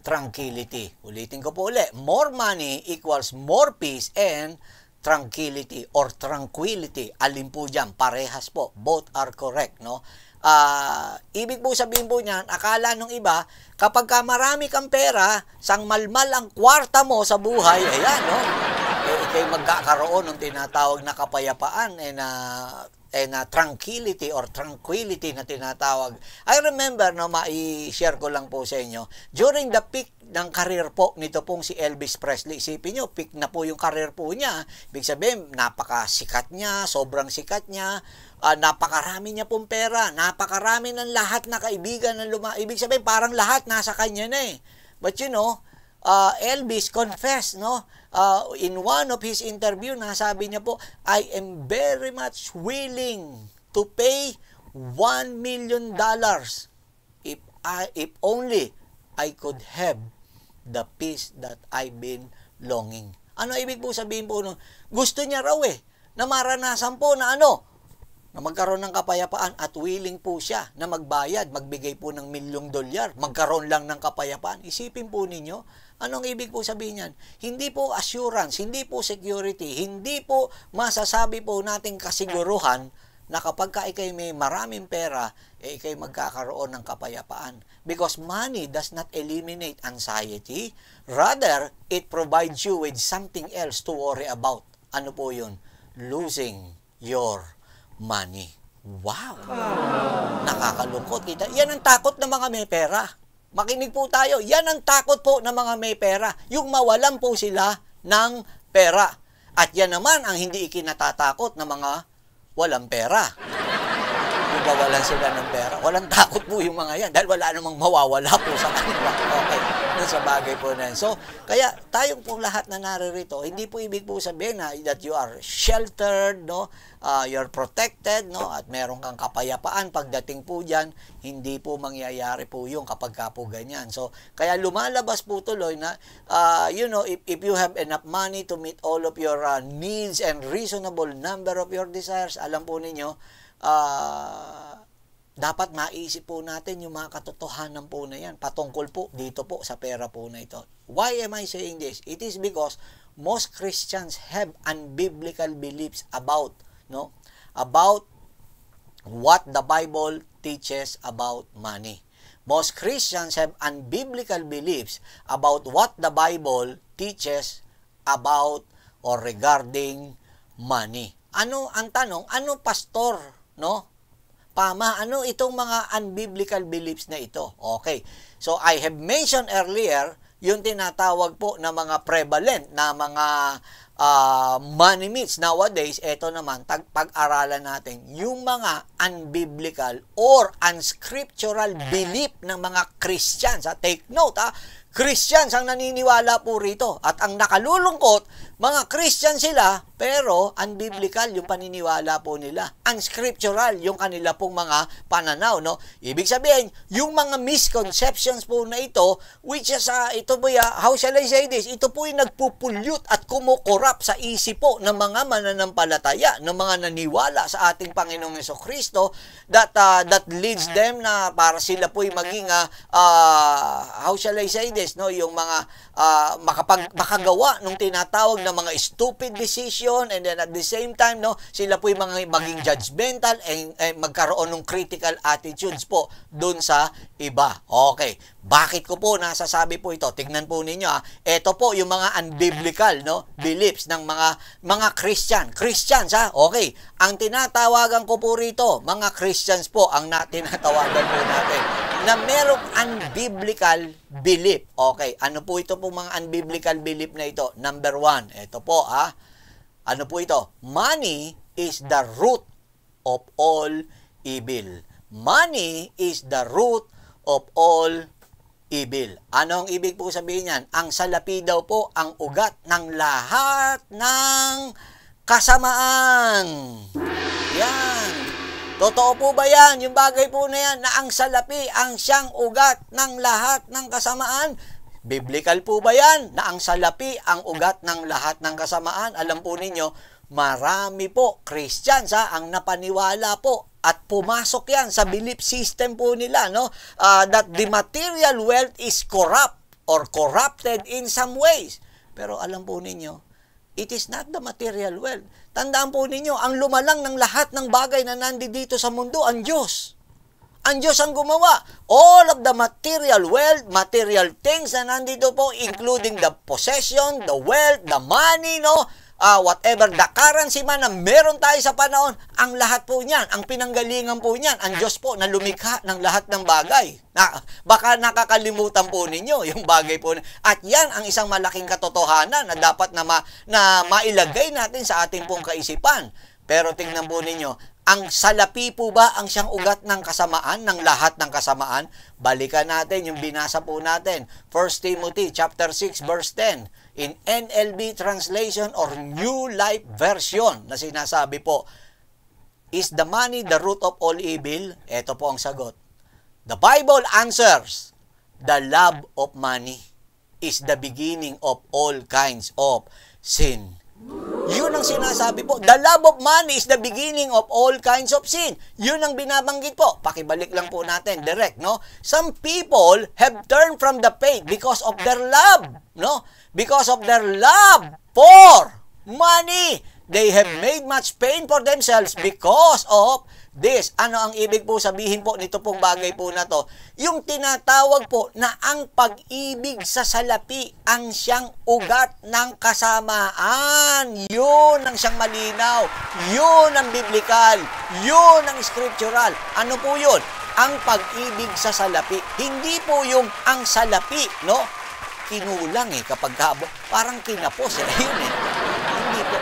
tranquility. Ulitin ko po ulit. More money equals more peace and tranquility or tranquility. Alin po dyan? Parehas po. Both are correct, no? Uh, ibig po sabihin po niyan, akala nung iba, kapag ka marami kang pera, sang malmal ang kwarta mo sa buhay, ayan, no? Eh, ikay magkakaroon ng tinatawag na kapayapaan and na and na tranquility or tranquility na tinatawag. I remember no mai-share ko lang po sa inyo during the peak ng career po nito pong si Elvis Presley. Isipin nyo, peak na po yung career po niya. Ibig sabihin, napakasikat niya, sobrang sikat niya, uh, napakarami niya pong pera, napakarami ng lahat na kaibigan ng luma. Ibig sabihin, parang lahat nasa kanya na eh. But you know, uh, Elvis confessed, no? Uh, in one of his interview, nasabi niya po, I am very much willing to pay 1 million dollars if I if only I could have the peace that I've been longing. Ano ibig po sabihin po nun? Gusto niya raw eh, na maranasan po na ano, na magkaroon ng kapayapaan at willing po siya na magbayad, magbigay po ng milyong dolyar, magkaroon lang ng kapayapaan. Isipin po ninyo, Anong ibig po sabihin niyan? Hindi po assurance, hindi po security, hindi po masasabi po nating kasiguruhan na kapag ka ikay may maraming pera, eh ikay magkakaroon ng kapayapaan. Because money does not eliminate anxiety. Rather, it provides you with something else to worry about. Ano po yun? Losing your money. Wow! Nakakalungkot kita. Yan ang takot ng mga may pera. Makinig po tayo. Yan ang takot po ng mga may pera. Yung mawalan po sila ng pera. At yan naman ang hindi ikinatatakot ng mga walang pera. Yung bawalan sila ng pera. Walang takot po yung mga yan dahil wala namang mawawala po sa kanila. Okay dun sa bagay po na yan. So, kaya tayong po lahat na naririto, hindi po ibig po sabihin na that you are sheltered, no? Uh, you're protected, no? At meron kang kapayapaan pagdating po diyan, hindi po mangyayari po yung kapag ka po ganyan. So, kaya lumalabas po tuloy na, uh, you know, if, if you have enough money to meet all of your uh, needs and reasonable number of your desires, alam po ninyo, uh, dapat maisip po natin yung mga katotohanan po na yan patungkol po dito po sa pera po na ito. Why am I saying this? It is because most Christians have unbiblical beliefs about no about what the Bible teaches about money. Most Christians have unbiblical beliefs about what the Bible teaches about or regarding money. Ano ang tanong? Ano pastor, no? Pama, ano itong mga unbiblical beliefs na ito? Okay. So, I have mentioned earlier yung tinatawag po na mga prevalent na mga uh, money myths nowadays, ito naman, pag-aralan natin yung mga unbiblical or unscriptural belief ng mga Christians. Ha? Take note, ha? Christians ang naniniwala po rito. At ang nakalulungkot, mga Christian sila, pero unbiblical yung paniniwala po nila. Unscriptural yung kanila pong mga pananaw. No? Ibig sabihin, yung mga misconceptions po na ito, which is, uh, ito po ya, how shall I say this? Ito po yung nagpupulyot at kumukurap sa isip po ng mga mananampalataya, ng mga naniwala sa ating Panginoong Yeso Kristo, that, uh, that leads them na para sila po yung maging, uh, uh, how shall I say this? no yung mga uh, makapag makagawa ng tinatawag na mga stupid decision and then at the same time no sila po yung mga maging judgmental and, and magkaroon ng critical attitudes po doon sa iba okay bakit ko po nasasabi po ito tignan po ninyo ah ito po yung mga unbiblical no beliefs ng mga mga Christian Christians ha okay ang tinatawagan ko po rito mga Christians po ang na, tinatawagan po natin na merong unbiblical belief. Okay, ano po ito po mga unbiblical belief na ito? Number one, ito po ha. Ano po ito? Money is the root of all evil. Money is the root of all evil. Ano ang ibig po sabihin niyan? Ang salapi daw po ang ugat ng lahat ng kasamaan. Yan. Totoo po ba yan? Yung bagay po na yan na ang salapi ang siyang ugat ng lahat ng kasamaan? Biblical po ba yan na ang salapi ang ugat ng lahat ng kasamaan? Alam po ninyo, marami po Christians ha, ang napaniwala po at pumasok yan sa belief system po nila no uh, that the material wealth is corrupt or corrupted in some ways. Pero alam po ninyo, It is not the material wealth. Tandaan po ninyo, ang lumalang ng lahat ng bagay na nandito sa mundo, ang Diyos. Ang Diyos ang gumawa. All of the material wealth, material things na nandito po, including the possession, the wealth, the money, no? uh, whatever the currency man na meron tayo sa panahon, ang lahat po niyan, ang pinanggalingan po niyan, ang Diyos po na lumikha ng lahat ng bagay. Na, baka nakakalimutan po ninyo yung bagay po. At yan ang isang malaking katotohanan na dapat na, ma, na mailagay natin sa ating pong kaisipan. Pero tingnan po ninyo, ang salapi po ba ang siyang ugat ng kasamaan, ng lahat ng kasamaan? Balikan natin yung binasa po natin. 1 Timothy chapter 6 verse 10 in NLB translation or New Life Version na sinasabi po, Is the money the root of all evil? Ito po ang sagot. The Bible answers, The love of money is the beginning of all kinds of sin. Yun ang sinasabi po. The love of money is the beginning of all kinds of sin. Yun ang binabanggit po. Pakibalik lang po natin, direct, no? Some people have turned from the faith because of their love, no? Because of their love for money. They have made much pain for themselves because of this. Ano ang ibig po sabihin po nito pong bagay po na to? Yung tinatawag po na ang pag-ibig sa salapi ang siyang ugat ng kasamaan. Yun ang siyang malinaw. Yun ang biblikal. Yun ang scriptural. Ano po yun? Ang pag-ibig sa salapi. Hindi po yung ang salapi, no? Kinulang eh kapag parang kinapos eh. Yun eh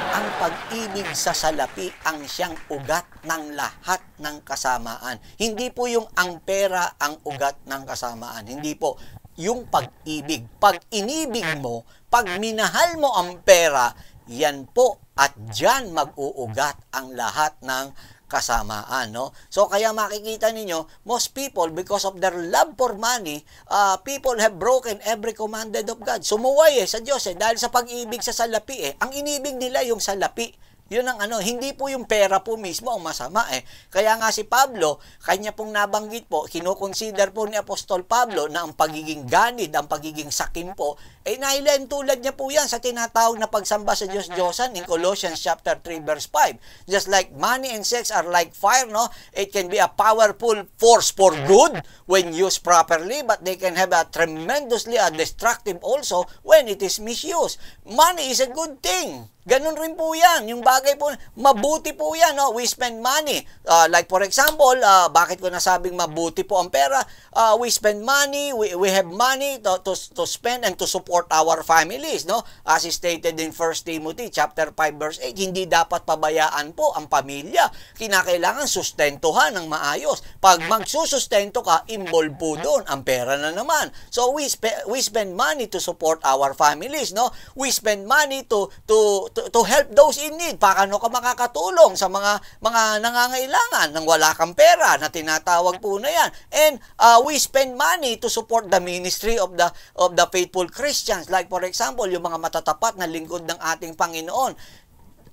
ang pag-ibig sa salapi ang siyang ugat ng lahat ng kasamaan. Hindi po yung ang pera ang ugat ng kasamaan. Hindi po yung pag-ibig. Pag inibig mo, pag minahal mo ang pera, yan po at diyan mag-uugat ang lahat ng kasamaan. No? So kaya makikita ninyo, most people, because of their love for money, uh, people have broken every commanded of God. Sumuway eh sa Diyos eh, dahil sa pag-ibig sa salapi eh. Ang inibig nila yung salapi yun ang ano, hindi po yung pera po mismo ang masama eh. Kaya nga si Pablo, kanya pong nabanggit po, kinukonsider po ni Apostol Pablo na ang pagiging ganid, ang pagiging sakim po, eh nailan tulad niya po yan sa tinatawag na pagsamba sa Diyos Diyosan in Colossians chapter 3 verse 5. Just like money and sex are like fire, no? It can be a powerful force for good when used properly, but they can have a tremendously a destructive also when it is misused. Money is a good thing Ganun rin po yan. Yung bagay po, mabuti po yan. No? We spend money. Uh, like for example, uh, bakit ko nasabing mabuti po ang pera? Uh, we spend money, we, we have money to, to, to spend and to support our families. No? As stated in 1 Timothy chapter 5 verse 8, hindi dapat pabayaan po ang pamilya. Kinakailangan sustentuhan ng maayos. Pag magsusustento ka, involve po doon ang pera na naman. So we, spe- we spend money to support our families. No? We spend money to, to, to, to help those in need. Paano ka makakatulong sa mga mga nangangailangan nang wala kang pera na tinatawag po na yan. And uh, we spend money to support the ministry of the of the faithful Christians. Like for example, yung mga matatapat na lingkod ng ating Panginoon.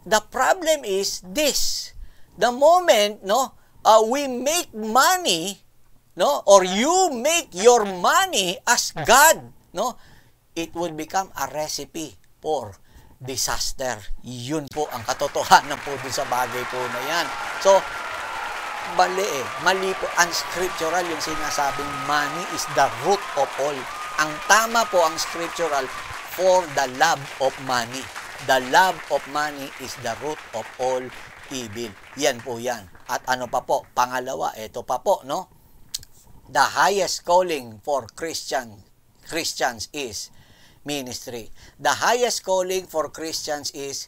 The problem is this. The moment no uh, we make money no or you make your money as God no it would become a recipe for disaster. Yun po ang katotohanan po dun sa bagay po na yan. So, mali eh. Mali po. Unscriptural yung sinasabing money is the root of all. Ang tama po ang scriptural for the love of money. The love of money is the root of all evil. Yan po yan. At ano pa po? Pangalawa, ito pa po, no? The highest calling for Christian Christians is ministry. The highest calling for Christians is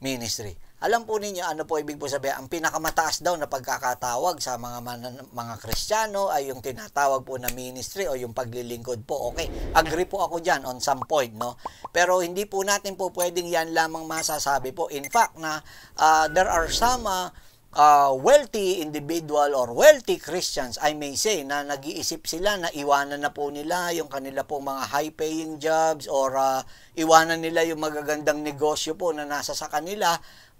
ministry. Alam po ninyo ano po ibig po sabihin? Ang pinakamataas daw na pagkakatawag sa mga man- mga Kristiyano ay yung tinatawag po na ministry o yung paglilingkod po. Okay, agree po ako diyan on some point, no? Pero hindi po natin po pwedeng yan lamang masasabi po. In fact, na uh, there are some uh, uh, wealthy individual or wealthy Christians, I may say, na nag-iisip sila na iwanan na po nila yung kanila pong mga high-paying jobs or uh, iwanan nila yung magagandang negosyo po na nasa sa kanila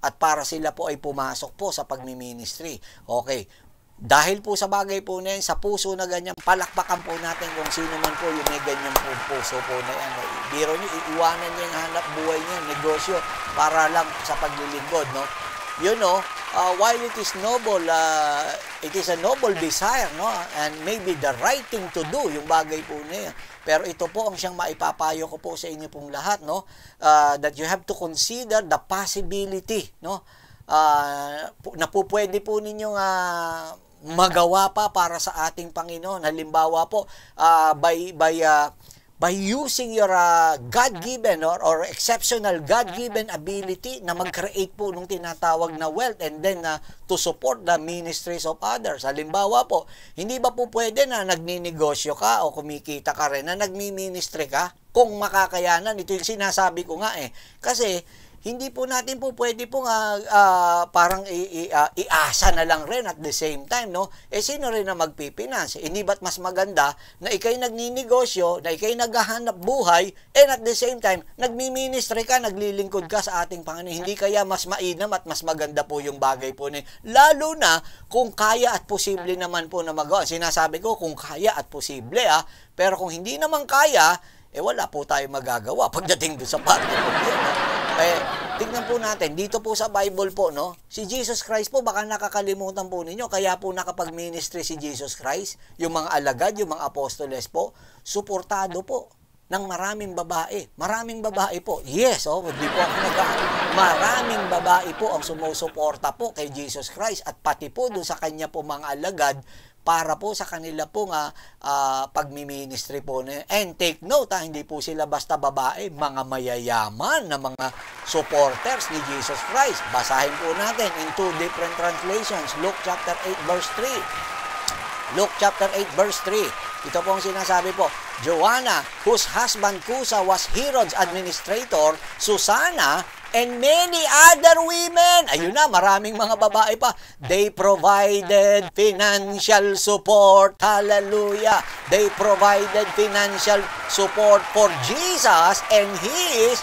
at para sila po ay pumasok po sa pagmi-ministry. Okay, dahil po sa bagay po na yan, sa puso na ganyan, palakpakan po natin kung sino man po yung may ganyan po puso po na yan. Biro nyo, iiwanan niya yung hanap buhay niya, negosyo, para lang sa paglilingkod, no? You know, uh, while it is noble, uh, it is a noble desire, no? And maybe the right thing to do, yung bagay po na yan. Pero ito po ang siyang maipapayo ko po sa inyo pong lahat, no? Uh, that you have to consider the possibility, no? Uh, na po pwede po ninyong uh, magawa pa para sa ating Panginoon. Halimbawa po, uh, by, by uh, by using your uh, God-given or, or exceptional God-given ability na mag-create po nung tinatawag na wealth and then uh, to support the ministries of others. Halimbawa po, hindi ba po pwede na nagninegosyo ka o kumikita ka rin na nagmi-ministry ka? Kung makakayanan, ito yung sinasabi ko nga eh. Kasi hindi po natin po pwede po uh, uh, parang i- i- uh, iasa na lang rin at the same time, no? Eh, sino rin na magpipinance? Hindi ba't mas maganda na ikay nagninegosyo, na ikay naghahanap buhay, and at the same time, nagmi-ministry ka, naglilingkod ka sa ating Panginoon. Hindi kaya mas mainam at mas maganda po yung bagay po ni Lalo na kung kaya at posible naman po na magawa. Sinasabi ko, kung kaya at posible, ah. Pero kung hindi naman kaya, eh wala po tayo magagawa pagdating doon sa parte po. Eh, tignan po natin, dito po sa Bible po, no? Si Jesus Christ po, baka nakakalimutan po ninyo, kaya po nakapag-ministry si Jesus Christ, yung mga alagad, yung mga apostoles po, suportado po ng maraming babae. Maraming babae po. Yes, oh, di po ako nag Maraming babae po ang sumusuporta po kay Jesus Christ at pati po doon sa kanya po mga alagad para po sa kanila pong uh, uh, pagmi-ministry po. And take note, ha, hindi po sila basta babae, mga mayayaman na mga supporters ni Jesus Christ. Basahin po natin in two different translations. Luke chapter 8 verse 3. Luke chapter 8 verse 3. Ito po ang sinasabi po, Joanna, whose husband Kusa was Herod's administrator, Susanna, and many other women. Ayun na, maraming mga babae pa. They provided financial support. Hallelujah. They provided financial support for Jesus and His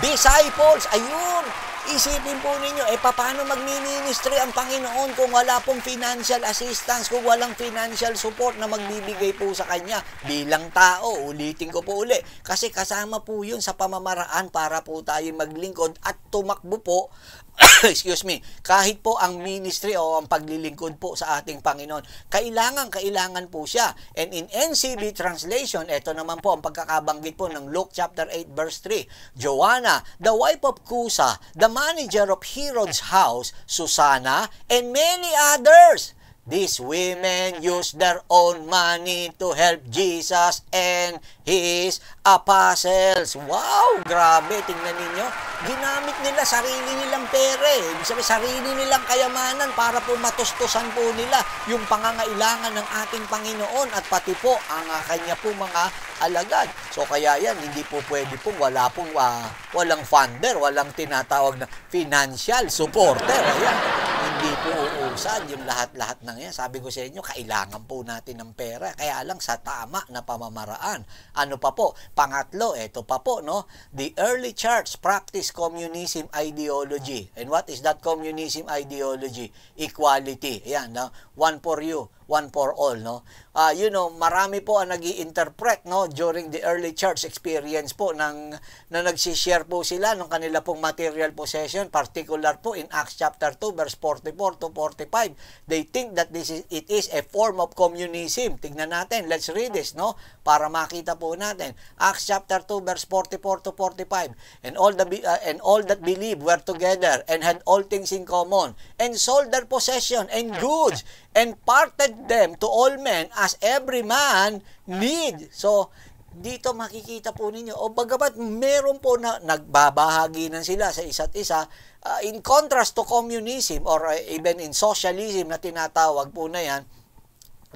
disciples. Ayun. Isipin po ninyo, eh paano magmi-ministry ang Panginoon kung wala pong financial assistance, kung walang financial support na magbibigay po sa Kanya bilang tao. Ulitin ko po uli. Kasi kasama po yun sa pamamaraan para po tayo maglingkod at tumakbo po excuse me, kahit po ang ministry o ang paglilingkod po sa ating Panginoon, kailangan, kailangan po siya. And in NCB translation, ito naman po ang pagkakabanggit po ng Luke chapter 8 verse 3. Joanna, the wife of Cusa, the manager of Herod's house, Susanna, and many others These women used their own money to help Jesus and His apostles. Wow! Grabe, tingnan ninyo. Ginamit nila sarili nilang pera. Ibig sabihin, sarili nilang kayamanan para po matustusan po nila yung pangangailangan ng ating Panginoon at pati po ang kanya po mga alagad. So kaya yan, hindi po pwede po, wala pong, uh, walang funder, walang tinatawag na financial supporter. Ayan hindi po uusad yung lahat-lahat ng yan. Sabi ko sa inyo, kailangan po natin ng pera. Kaya lang sa tama na pamamaraan. Ano pa po? Pangatlo, ito pa po, no? The early church practice communism ideology. And what is that communism ideology? Equality. Yan, no? One for you, one for all, no? uh, you know, marami po ang nag interpret no, during the early church experience po ng, na nagsishare po sila ng kanila pong material possession, particular po in Acts chapter 2 verse 44 to 45. They think that this is, it is a form of communism. Tingnan natin, let's read this, no? Para makita po natin. Acts chapter 2 verse 44 to 45. And all the uh, and all that believe were together and had all things in common and sold their possession and goods and parted them to all men as every man need. So, dito makikita po ninyo, o bagamat meron po na nagbabahagi na sila sa isa't isa, uh, in contrast to communism or uh, even in socialism na tinatawag po na yan,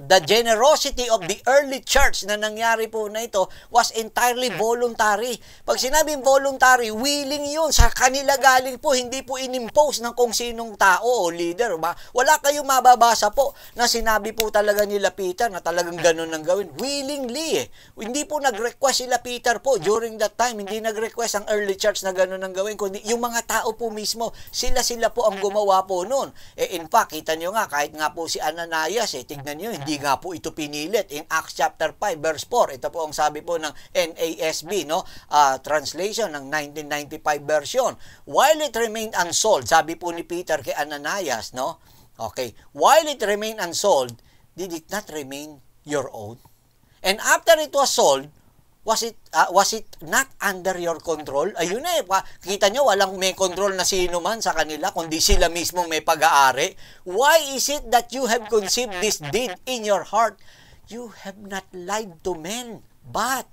the generosity of the early church na nangyari po na ito was entirely voluntary. Pag sinabing voluntary, willing yun. Sa kanila galing po, hindi po inimpose ng kung sinong tao o leader. Ba? Wala kayong mababasa po na sinabi po talaga nila Peter na talagang ganun ang gawin. Willingly eh. Hindi po nag-request sila Peter po during that time. Hindi nag-request ang early church na ganun ang gawin. Kundi yung mga tao po mismo, sila-sila po ang gumawa po noon. Eh, in fact, kita nyo nga, kahit nga po si Ananias, eh, tignan nyo, hindi hindi nga po ito pinilit. In Acts chapter 5 verse 4, ito po ang sabi po ng NASB, no? Uh, translation ng 1995 version. While it remained unsold, sabi po ni Peter kay Ananias, no? Okay, while it remained unsold, did it not remain your own? And after it was sold, was it uh, was it not under your control? Ayun eh, pa, kita nyo walang may control na sino man sa kanila kundi sila mismo may pag-aari. Why is it that you have conceived this deed in your heart? You have not lied to men, but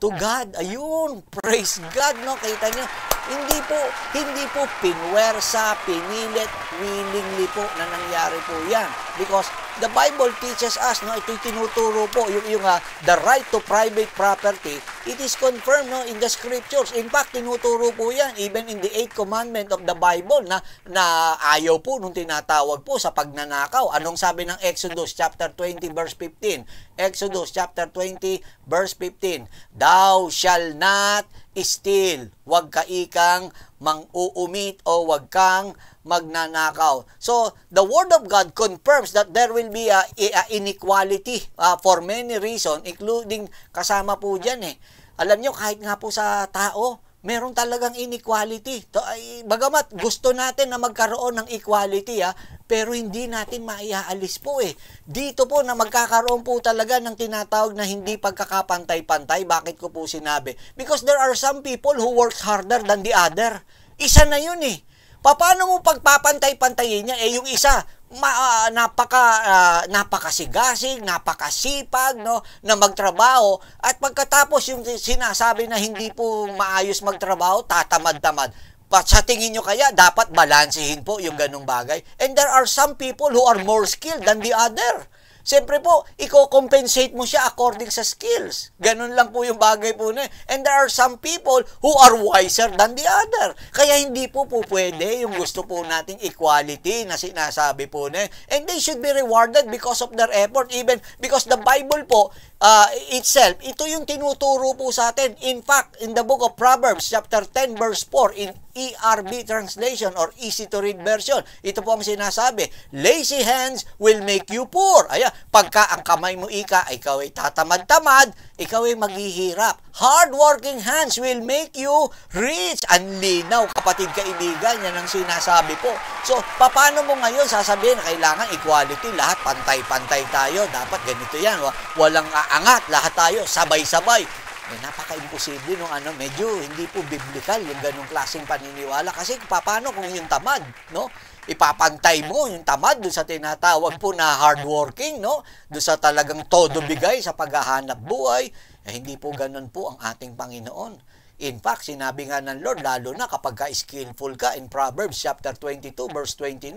to God. Ayun, praise God, no? Kita nyo, hindi po, hindi po pinwersa, pinilit, willingly po na nangyari po yan. Because the Bible teaches us, no, ito tinuturo po, yung, yung uh, the right to private property, it is confirmed no, in the scriptures. In fact, tinuturo po yan, even in the eighth commandment of the Bible, na, na ayaw po nung tinatawag po sa pagnanakaw. Anong sabi ng Exodus chapter 20 verse 15? Exodus chapter 20 verse 15, Thou shall not steal. Huwag ka ikang mang-uumit o huwag kang magnanakaw. So, the Word of God confirms that there will be a, a inequality uh, for many reasons, including kasama po dyan eh. Alam nyo, kahit nga po sa tao, meron talagang inequality. To, ay, bagamat gusto natin na magkaroon ng equality, ah, pero hindi natin maiaalis po eh. Dito po na magkakaroon po talaga ng tinatawag na hindi pagkakapantay-pantay. Bakit ko po sinabi? Because there are some people who work harder than the other. Isa na yun eh. Paano mo pagpapantay-pantayin niya? Eh yung isa, ma, uh, napaka uh, napakasigasig, napakasipag no na magtrabaho at pagkatapos yung sinasabi na hindi po maayos magtrabaho, tatamad-tamad. Pa, sa tingin nyo kaya, dapat balansehin po yung ganong bagay. And there are some people who are more skilled than the other. Siyempre po, i-compensate mo siya according sa skills. Ganun lang po yung bagay po na. And there are some people who are wiser than the other. Kaya hindi po po pwede yung gusto po nating equality na sinasabi po na. And they should be rewarded because of their effort. Even because the Bible po, uh, itself, ito yung tinuturo po sa atin. In fact, in the book of Proverbs, chapter 10, verse 4, in ERB translation or easy to read version, ito po ang sinasabi, lazy hands will make you poor. Ayan, pagka ang kamay mo ika, ikaw ay tatamad-tamad, ikaw ay maghihirap. Hard-working hands will make you rich. Ang linaw, kapatid kaibigan, yan ang sinasabi po. So, paano mo ngayon sasabihin, kailangan equality, lahat pantay-pantay tayo, dapat ganito yan, walang aangat, lahat tayo, sabay-sabay. Eh, napaka-imposible nung ano, medyo hindi po biblical yung ganong klaseng paniniwala. Kasi paano kung yung tamad, no? Ipapantay mo yung tamad doon sa tinatawag po na hardworking, no? Doon sa talagang todo bigay sa paghahanap buhay. Eh, hindi po ganun po ang ating Panginoon. In fact, sinabi nga ng Lord, lalo na kapag ka skillful ka in Proverbs chapter 22 verse 29.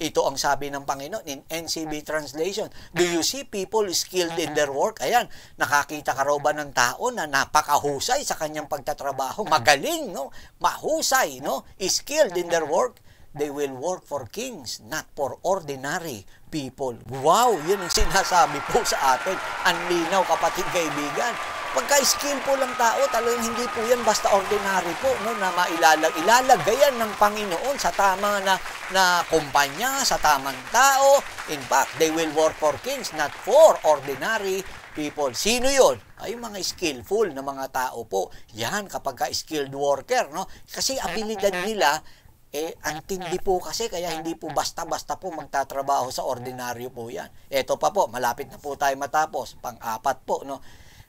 Ito ang sabi ng Panginoon in NCB translation. Do you see people skilled in their work? Ayan, nakakita ka raw ba ng tao na napakahusay sa kanyang pagtatrabaho? Magaling, no? Mahusay, no? Skilled in their work. They will work for kings, not for ordinary people. Wow, yun ang sinasabi po sa atin. Ang linaw, kapatid kaibigan Pagka skillful ang tao, talagang hindi po yan basta ordinary po, no, na mailalag, ilalagayan ng Panginoon sa tama na, na kumpanya, sa tamang tao. In fact, they will work for kings, not for ordinary people. Sino yon? Ay mga skillful na mga tao po. Yan kapag ka skilled worker, no? Kasi abilidad nila eh, ang tindi po kasi, kaya hindi po basta-basta po magtatrabaho sa ordinaryo po yan. Ito pa po, malapit na po tayo matapos. Pang-apat po, no?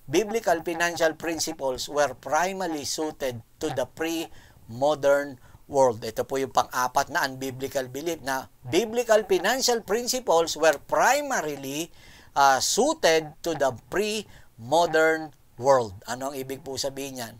biblical financial principles were primarily suited to the pre-modern world. Ito po yung pang-apat na unbiblical belief na biblical financial principles were primarily uh, suited to the pre-modern world. Ano ang ibig po sabihin yan?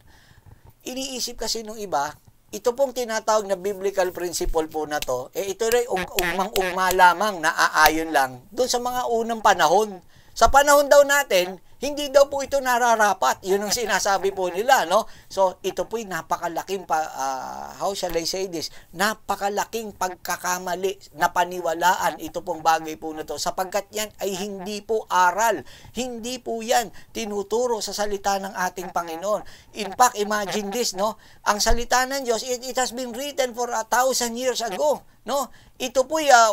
Iniisip kasi nung iba, ito pong tinatawag na biblical principle po na to, eh ito rin ugmang-ugma lamang na aayon lang doon sa mga unang panahon. Sa panahon daw natin, hindi daw po ito nararapat. Yun ang sinasabi po nila, no? So, ito po'y napakalaking, pa, uh, how shall I say this? Napakalaking pagkakamali na paniwalaan ito pong bagay po na to sapagkat yan ay hindi po aral. Hindi po yan tinuturo sa salita ng ating Panginoon. In fact, imagine this, no? Ang salita ng Diyos, it, it has been written for a thousand years ago, no? Ito po, uh,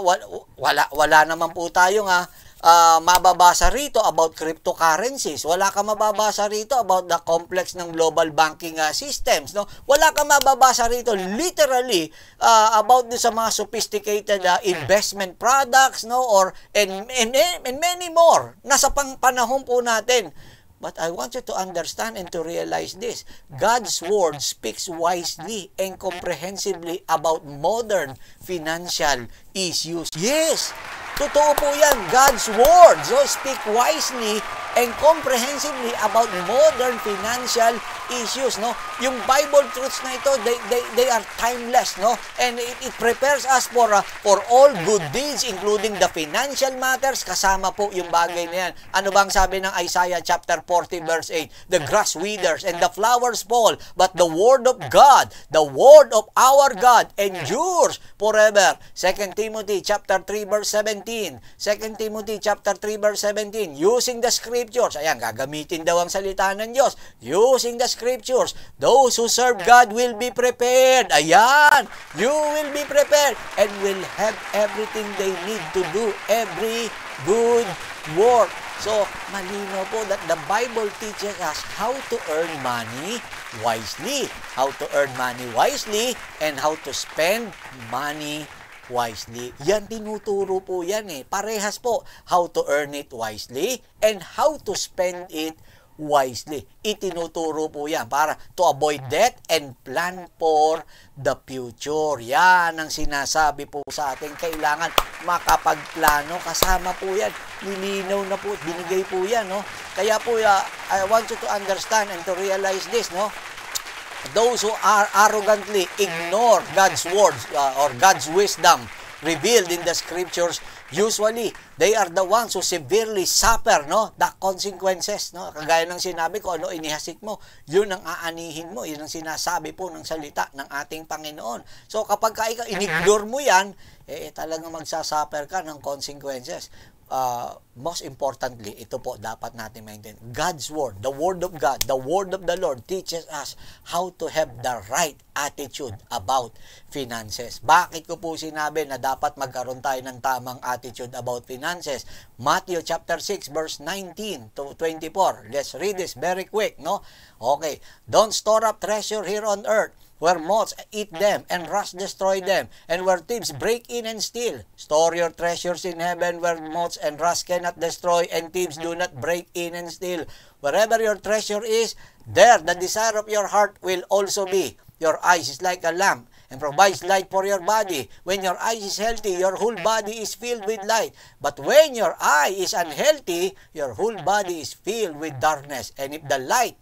wala, wala, naman po tayong uh, uh, mababasa rito about cryptocurrencies. Wala ka mababasa rito about the complex ng global banking uh, systems. No? Wala ka mababasa rito literally uh, about sa mga sophisticated uh, investment products no or and, and, and many more. Nasa pang panahon po natin. But I want you to understand and to realize this. God's Word speaks wisely and comprehensively about modern financial issues. Yes, Totoo po yan. God's Word. So speak wisely and comprehensively about modern financial issues no? Yung bible truths na ito they, they, they are timeless no? And it, it prepares us for uh, for all good deeds including the financial matters. Kasama po yung bagay na yan. Ano bang sabi ng Isaiah chapter 40 verse 8 the grass withers and the flowers fall but the word of God the word of our God endures forever. 2 Timothy chapter 3 verse 17 2 Timothy chapter 3 verse 17 using the script scriptures. Ayan, gagamitin daw ang salita ng Diyos. Using the scriptures. Those who serve God will be prepared. Ayan, you will be prepared and will have everything they need to do every good work. So, malino po that the Bible teaches us how to earn money wisely. How to earn money wisely and how to spend money wisely. Yan tinuturo po yan eh. Parehas po how to earn it wisely and how to spend it wisely. Itinuturo po yan para to avoid debt and plan for the future. Yan ang sinasabi po sa atin. Kailangan makapagplano. Kasama po yan. Nilinaw na po. Binigay po yan. No? Kaya po, uh, I want you to understand and to realize this. No? those who are arrogantly ignore God's words uh, or God's wisdom revealed in the scriptures usually they are the ones who severely suffer no? The consequences no? Kagaya ng sinabi ko ano inihasik mo yun ang aanihin mo yun ang sinasabi po ng salita ng ating Panginoon. So kapag ka inignore mo yan eh talagang magsasuffer ka ng consequences uh, most importantly, ito po dapat natin maintain. God's Word, the Word of God, the Word of the Lord teaches us how to have the right attitude about finances. Bakit ko po sinabi na dapat magkaroon tayo ng tamang attitude about finances? Matthew chapter 6 verse 19 to 24. Let's read this very quick, no? Okay. Don't store up treasure here on earth where moths eat them and rust destroy them, and where thieves break in and steal. Store your treasures in heaven where moths and rust cannot destroy, and thieves do not break in and steal. Wherever your treasure is, there the desire of your heart will also be. Your eyes is like a lamp and provides light for your body. When your eye is healthy, your whole body is filled with light. But when your eye is unhealthy, your whole body is filled with darkness. And if the light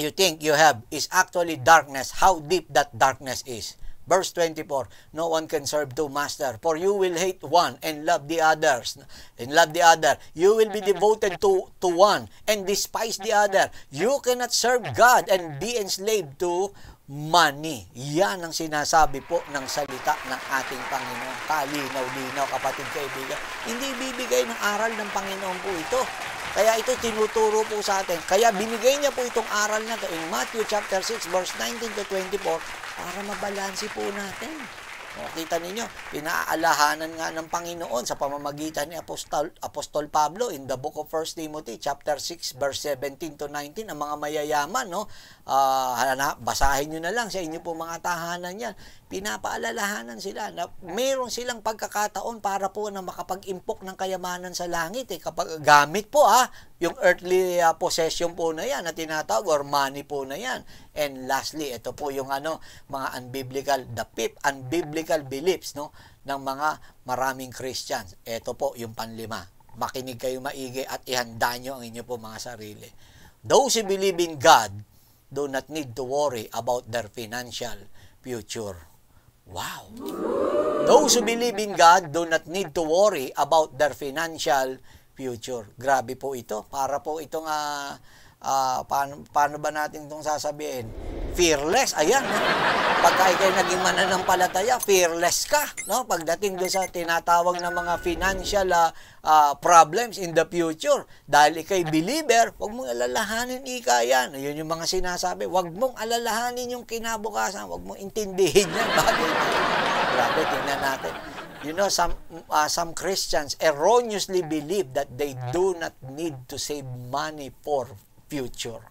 you think you have is actually darkness, how deep that darkness is. Verse 24, no one can serve two masters, for you will hate one and love the others, and love the other. You will be devoted to, to one and despise the other. You cannot serve God and be enslaved to money. Yan ang sinasabi po ng salita ng ating Panginoon. Kalinaw-linaw, kapatid kaibigan. Hindi bibigay ng aral ng Panginoon po ito. Kaya ito tinuturo po sa atin. Kaya binigay niya po itong aral na in Matthew chapter 6 verse 19 to 24 para mabalansi po natin. O, kita ninyo, pinaalahanan nga ng Panginoon sa pamamagitan ni Apostol, Apostol Pablo in the book of 1 Timothy chapter 6 verse 17 to 19 ang mga mayayaman no uh, basahin niyo na lang sa inyo po mga tahanan yan pinapaalalahanan sila na mayroon silang pagkakataon para po na makapag-impok ng kayamanan sa langit eh. Kapag gamit po ah yung earthly uh, possession po na yan na tinatawag or money po na yan. And lastly ito po yung ano mga unbiblical the fifth unbiblical beliefs no ng mga maraming Christians. Ito po yung panlima. Makinig kayo maigi at ihanda nyo ang inyo po mga sarili. Those who believe in God do not need to worry about their financial future Wow! Those who believe in God do not need to worry about their financial future. Grabe po ito. Para po itong, uh, uh, paano, paano ba natin itong sasabihin? Fearless. Ayan. No? Pagka ikaw naging mananampalataya, fearless ka. No? Pagdating doon sa tinatawag ng mga financial uh, uh, problems in the future. Dahil ikay believer, huwag mong alalahanin ika yan. Yun yung mga sinasabi. Huwag mong alalahanin yung kinabukasan. Huwag mong intindihin yan. Grabe, tingnan natin. You know, some uh, some Christians erroneously believe that they do not need to save money for future.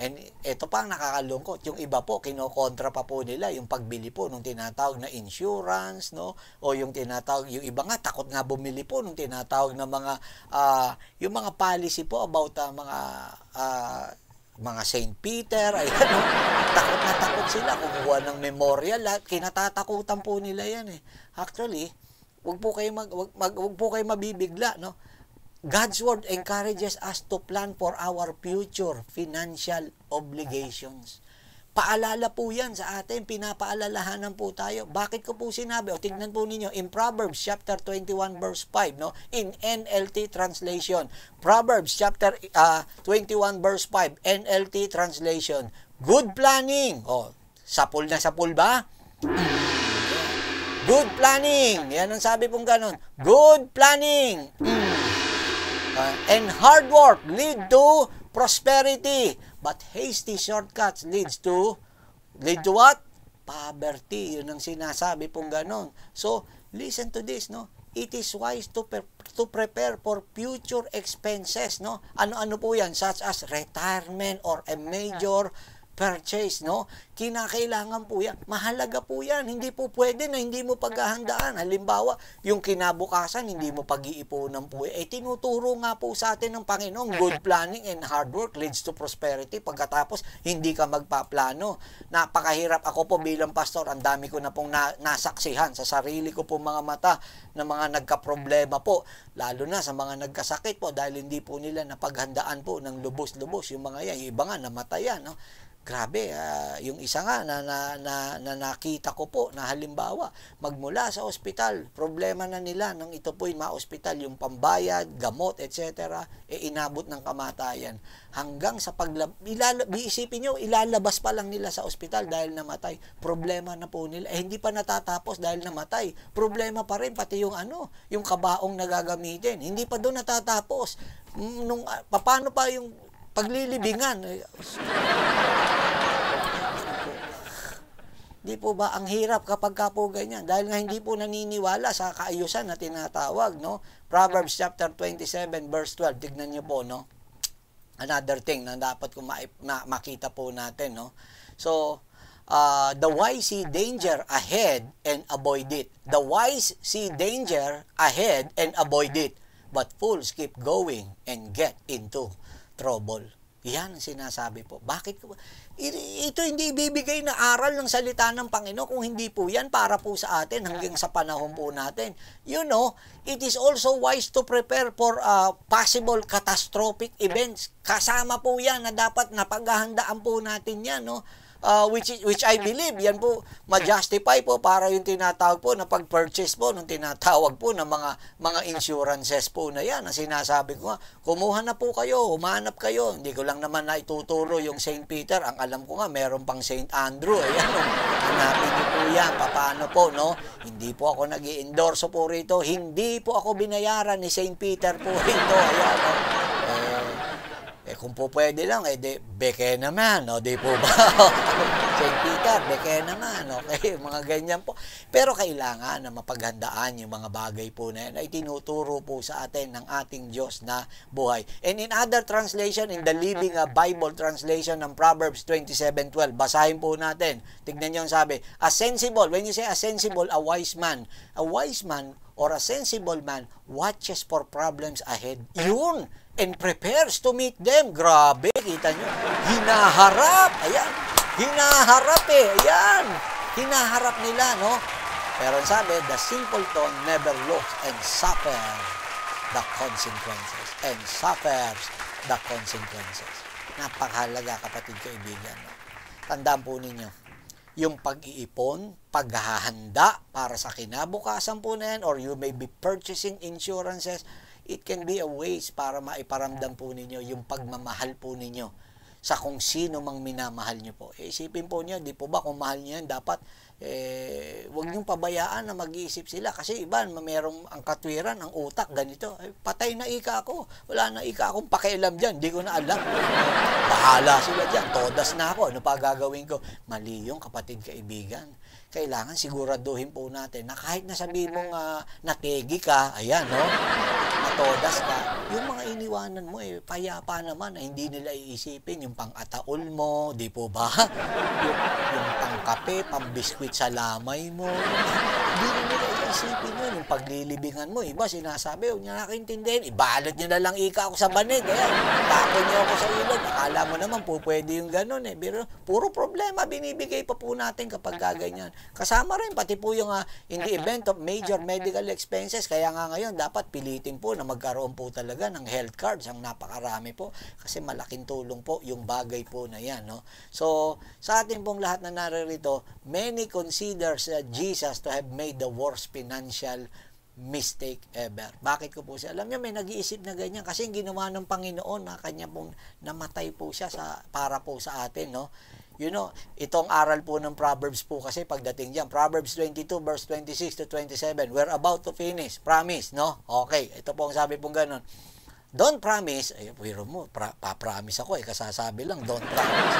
And ito pa ang nakakalungkot. Yung iba po, kinokontra pa po nila yung pagbili po nung tinatawag na insurance, no? O yung tinatawag, yung iba nga, takot nga bumili po nung tinatawag na mga, uh, yung mga policy po about uh, mga, uh, mga St. Peter, ayan, no? takot na takot sila kumuha ng memorial, at kinatatakutan po nila yan eh. Actually, wag po kayo mag, wag, mag, wag po kayo mabibigla, no? God's Word encourages us to plan for our future financial obligations. Paalala po yan sa atin, pinapaalalahanan po tayo. Bakit ko po sinabi? O tignan po ninyo, in Proverbs chapter 21 verse 5, no? in NLT translation. Proverbs chapter uh, 21 verse 5, NLT translation. Good planning. O, sapul na sapul ba? Good planning. Yan ang sabi pong ganon. Good planning. Mm. Uh, and hard work lead to prosperity. But hasty shortcuts leads to lead to what? Poverty. Yun ang sinasabi pong ganon. So, listen to this, no? It is wise to, pre- to prepare for future expenses, no? Ano-ano po yan? Such as retirement or a major purchase, no? Kinakailangan po yan. Mahalaga po yan. Hindi po pwede na hindi mo paghahandaan. Halimbawa, yung kinabukasan, hindi mo pag-iipunan po. Eh, tinuturo nga po sa atin ng Panginoon, good planning and hard work leads to prosperity. Pagkatapos, hindi ka magpaplano. Napakahirap ako po bilang pastor. Ang dami ko na pong na, nasaksihan sa sarili ko po mga mata ng mga nagka-problema po. Lalo na sa mga nagkasakit po dahil hindi po nila napaghandaan po ng lubos-lubos yung mga yan. Yung iba nga namatayan. No? Grabe, uh, yung isa nga na, na, na, na nakita ko po na halimbawa, magmula sa ospital, problema na nila nang ito po'y ma-ospital, yung pambayad, gamot, etc., e inabot ng kamatayan. Hanggang sa paglab... Ilala, isipin nyo, ilalabas pa lang nila sa ospital dahil namatay. Problema na po nila. Eh, hindi pa natatapos dahil namatay. Problema pa rin, pati yung ano, yung kabaong nagagamitin. Hindi pa doon natatapos. Mm, nung, uh, paano pa yung paglilibingan? Di po ba ang hirap kapag ka po ganyan? Dahil nga hindi po naniniwala sa kaayusan na tinatawag, no? Proverbs chapter 27 verse 12. Tignan niyo po, no? Another thing na dapat kung ma- ma- makita po natin, no? So, uh, the wise see danger ahead and avoid it. The wise see danger ahead and avoid it. But fools keep going and get into trouble. Yan ang sinasabi po. Bakit ito hindi ibibigay na aral ng salita ng Panginoon kung hindi po yan para po sa atin hanggang sa panahon po natin. You know, it is also wise to prepare for uh, possible catastrophic events. Kasama po yan na dapat napaghahandaan po natin yan. No? Uh, which which I believe yan po ma-justify po para yung tinatawag po na pag-purchase po ng tinatawag po ng mga mga insurances po na yan ang sinasabi ko nga kumuha na po kayo humanap kayo hindi ko lang naman na ituturo yung St. Peter ang alam ko nga meron pang St. Andrew ayan o hanapin niyo po yan paano po no hindi po ako nag endorse po rito hindi po ako binayaran ni St. Peter po rito ayan o eh kung po pwede lang, eh di, beke naman, no? Di po ba? St. Peter, beke naman, okay? Mga ganyan po. Pero kailangan na mapaghandaan yung mga bagay po na yan ay tinuturo po sa atin ng ating Diyos na buhay. And in other translation, in the Living uh, Bible translation ng Proverbs 27.12, basahin po natin. Tignan niyo ang sabi, a sensible, when you say a sensible, a wise man, a wise man or a sensible man watches for problems ahead. Yun! And prepares to meet them. Grabe, kita nyo. Hinaharap. Ayan. Hinaharap eh. Ayan. Hinaharap nila, no? Pero sabi, the simpleton never looks and suffer the consequences. And suffers the consequences. Napakahalaga, kapatid kaibigan. No? Tandaan po ninyo, yung pag-iipon, paghahanda para sa kinabukasan po na yan, or you may be purchasing insurances, it can be a ways para maiparamdam po ninyo yung pagmamahal po ninyo sa kung sino mang minamahal nyo po. Eh, isipin po niyo, di po ba kung mahal niyo yan, dapat eh, huwag niyong pabayaan na mag-iisip sila. Kasi iba, merong ang katwiran, ang utak, ganito. Eh, patay na ika ako. Wala na ika akong pakialam dyan. Di ko na alam. Bahala sila dyan. Todas na ako. Ano pa gagawin ko? Mali yung kapatid kaibigan kailangan siguraduhin po natin na kahit na sabihin mong uh, nategi ka, ayan, no? Natodas ka, yung mga iniwanan mo, eh, payapa naman na hindi nila iisipin yung pang-ataol mo, di po ba? yung, yung pang-kape, pang-biskwit sa lamay mo. Hindi nila isipin yun, yung paglilibingan mo, iba sinasabi, huwag niya nakaintindihan, ibalot niya na lang ika ako sa banig, ayan, tapon niyo ako sa ilog, akala mo naman po pwede yung ganun eh, pero puro problema binibigay pa po natin kapag gaganyan. Kasama rin, pati po yung uh, in the event of major medical expenses, kaya nga ngayon, dapat pilitin po na magkaroon po talaga ng health cards, ang napakarami po, kasi malaking tulong po yung bagay po na yan, no? So, sa ating pong lahat na naririto, many considers uh, Jesus to have made the worst financial mistake ever. Bakit ko po siya? Alam niyo, may nag-iisip na ganyan kasi yung ginawa ng Panginoon na kanya pong namatay po siya sa, para po sa atin, no? You know, itong aral po ng Proverbs po kasi pagdating diyan, Proverbs 22 verse 26 to 27. We're about to finish. Promise, no? Okay, ito po ang sabi pong ganun. Don't promise, ay, wiro mo, pra, pa-promise ako eh, kasasabi lang, don't promise.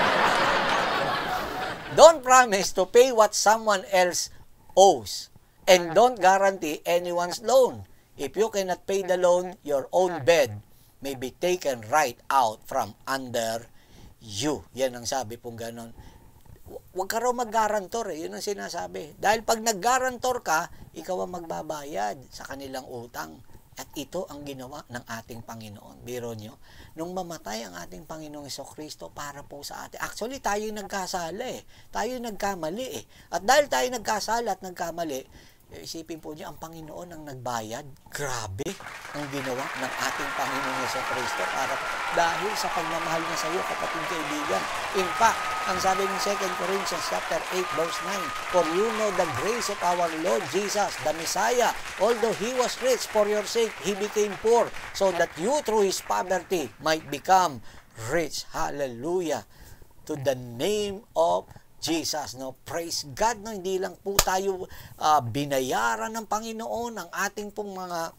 don't promise to pay what someone else owes and don't guarantee anyone's loan. If you cannot pay the loan, your own bed may be taken right out from under you. Yan ang sabi pong ganon. Huwag ka raw mag-garantor eh. Yun ang sinasabi. Dahil pag nag-garantor ka, ikaw ang magbabayad sa kanilang utang. At ito ang ginawa ng ating Panginoon. Biro nyo, nung mamatay ang ating Panginoong Iso Kristo para po sa atin. Actually, tayo nagkasala eh. Tayo nagkamali eh. At dahil tayo nagkasala at nagkamali, Isipin po niyo, ang Panginoon ang nagbayad. Grabe ang ginawa ng ating Panginoon sa Kristo para dahil sa pagmamahal niya sa iyo, kapatid kaibigan. In fact, ang sabi ng 2 Corinthians chapter 8 verse 9, For you know the grace of our Lord Jesus, the Messiah, although He was rich for your sake, He became poor, so that you through His poverty might become rich. Hallelujah. To the name of Jesus, no? Praise God, no? Hindi lang po tayo uh, binayaran ng Panginoon ang ating pong mga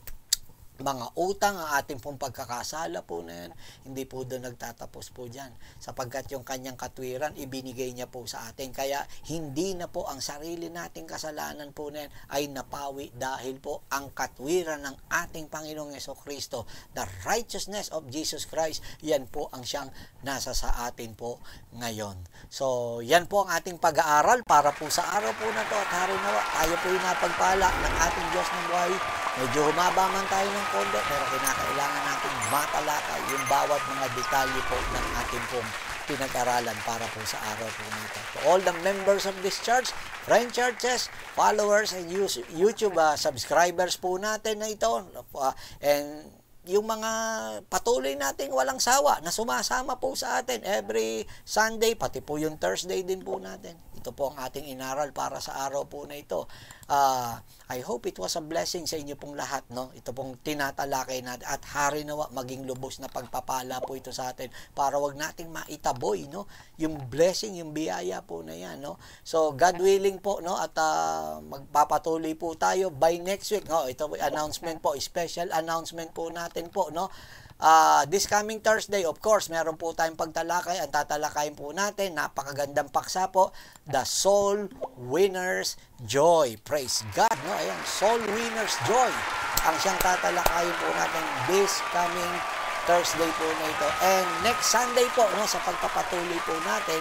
mga utang, ang ating pong pagkakasala po na yan, hindi po doon nagtatapos po dyan. Sapagkat yung kanyang katwiran, ibinigay niya po sa atin. Kaya hindi na po ang sarili nating kasalanan po na yan ay napawi dahil po ang katwiran ng ating Panginoong Yeso Kristo, the righteousness of Jesus Christ, yan po ang siyang nasa sa atin po ngayon. So, yan po ang ating pag-aaral para po sa araw po na to at hari nawa, tayo po yung napagpala ng ating Diyos ng buhay. Medyo humaba man tayo ng konti, pero kinakailangan natin matalakay yung bawat mga detalye po ng ating pong pinag-aralan para po sa araw po nito. To all the members of this church, friend churches, followers, and YouTube uh, subscribers po natin na ito, uh, and yung mga patuloy nating walang sawa na sumasama po sa atin every Sunday, pati po yung Thursday din po natin. Ito po ang ating inaral para sa araw po na ito. Uh, I hope it was a blessing sa inyo pong lahat. No? Ito pong tinatalakay natin at hari nawa maging lubos na pagpapala po ito sa atin para wag nating maitaboy no? yung blessing, yung biyaya po na yan. No? So God willing po no? at uh, magpapatuloy po tayo by next week. No? Ito announcement po, special announcement po natin po. No? Uh, this coming Thursday, of course, meron po tayong pagtalakay. Ang tatalakayin po natin, napakagandang paksa po, The Soul Winner's Joy. Praise God. No? Ayan, Soul Winner's Joy. Ang siyang tatalakayin po natin this coming Thursday po na ito. And next Sunday po, no, sa pagpapatuloy po natin,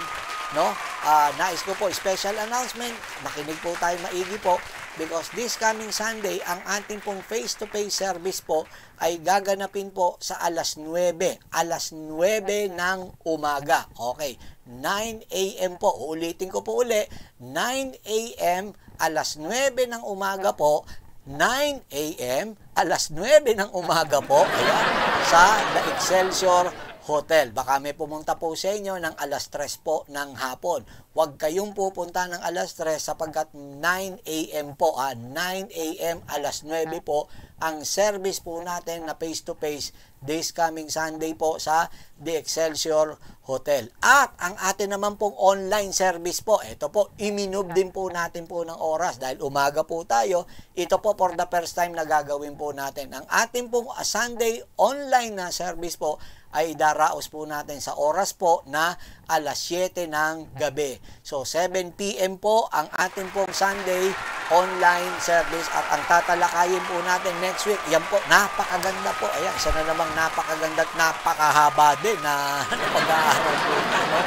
no, uh, nais ko po, special announcement, makinig po tayo maigi po, because this coming Sunday, ang ating pong face-to-face service po ay gaganapin po sa alas 9. Alas 9 ng umaga. Okay. 9 a.m. po. Ulitin ko po uli. 9 a.m. alas 9 ng umaga po. 9 a.m. alas 9 ng umaga po. Ayan. Sa The Excelsior Hotel. Baka may pumunta po sa inyo ng alas 3 po ng hapon. Huwag kayong pupunta ng alas 3 sapagkat 9 a.m. po. Ah, 9 a.m. alas 9 po ang service po natin na face-to-face this coming Sunday po sa The Excelsior Hotel. At ang atin naman pong online service po, ito po, iminub din po natin po ng oras dahil umaga po tayo. Ito po for the first time na gagawin po natin. Ang ating pong Sunday online na service po ay daraos po natin sa oras po na alas 7 ng gabi. So 7 p.m. po ang ating pong Sunday online service at ang tatalakayin po natin next week. Yan po, napakaganda po. Ayan, isa na namang napakaganda at napakahaba din na pag-aaral po. No?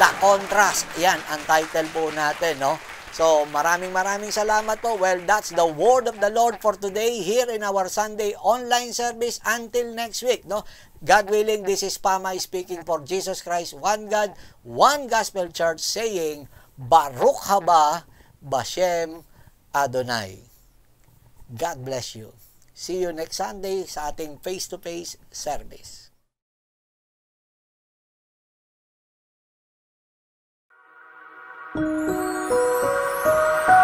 The Contrast. Yan, ang title po natin. No? So, maraming maraming salamat po. Well, that's the word of the Lord for today here in our Sunday online service until next week, no? God willing, this is Pamay speaking for Jesus Christ, one God, one gospel church saying, Baruch haba Bashem Adonai. God bless you. See you next Sunday sa ating face-to-face service. Thank you. Thank you.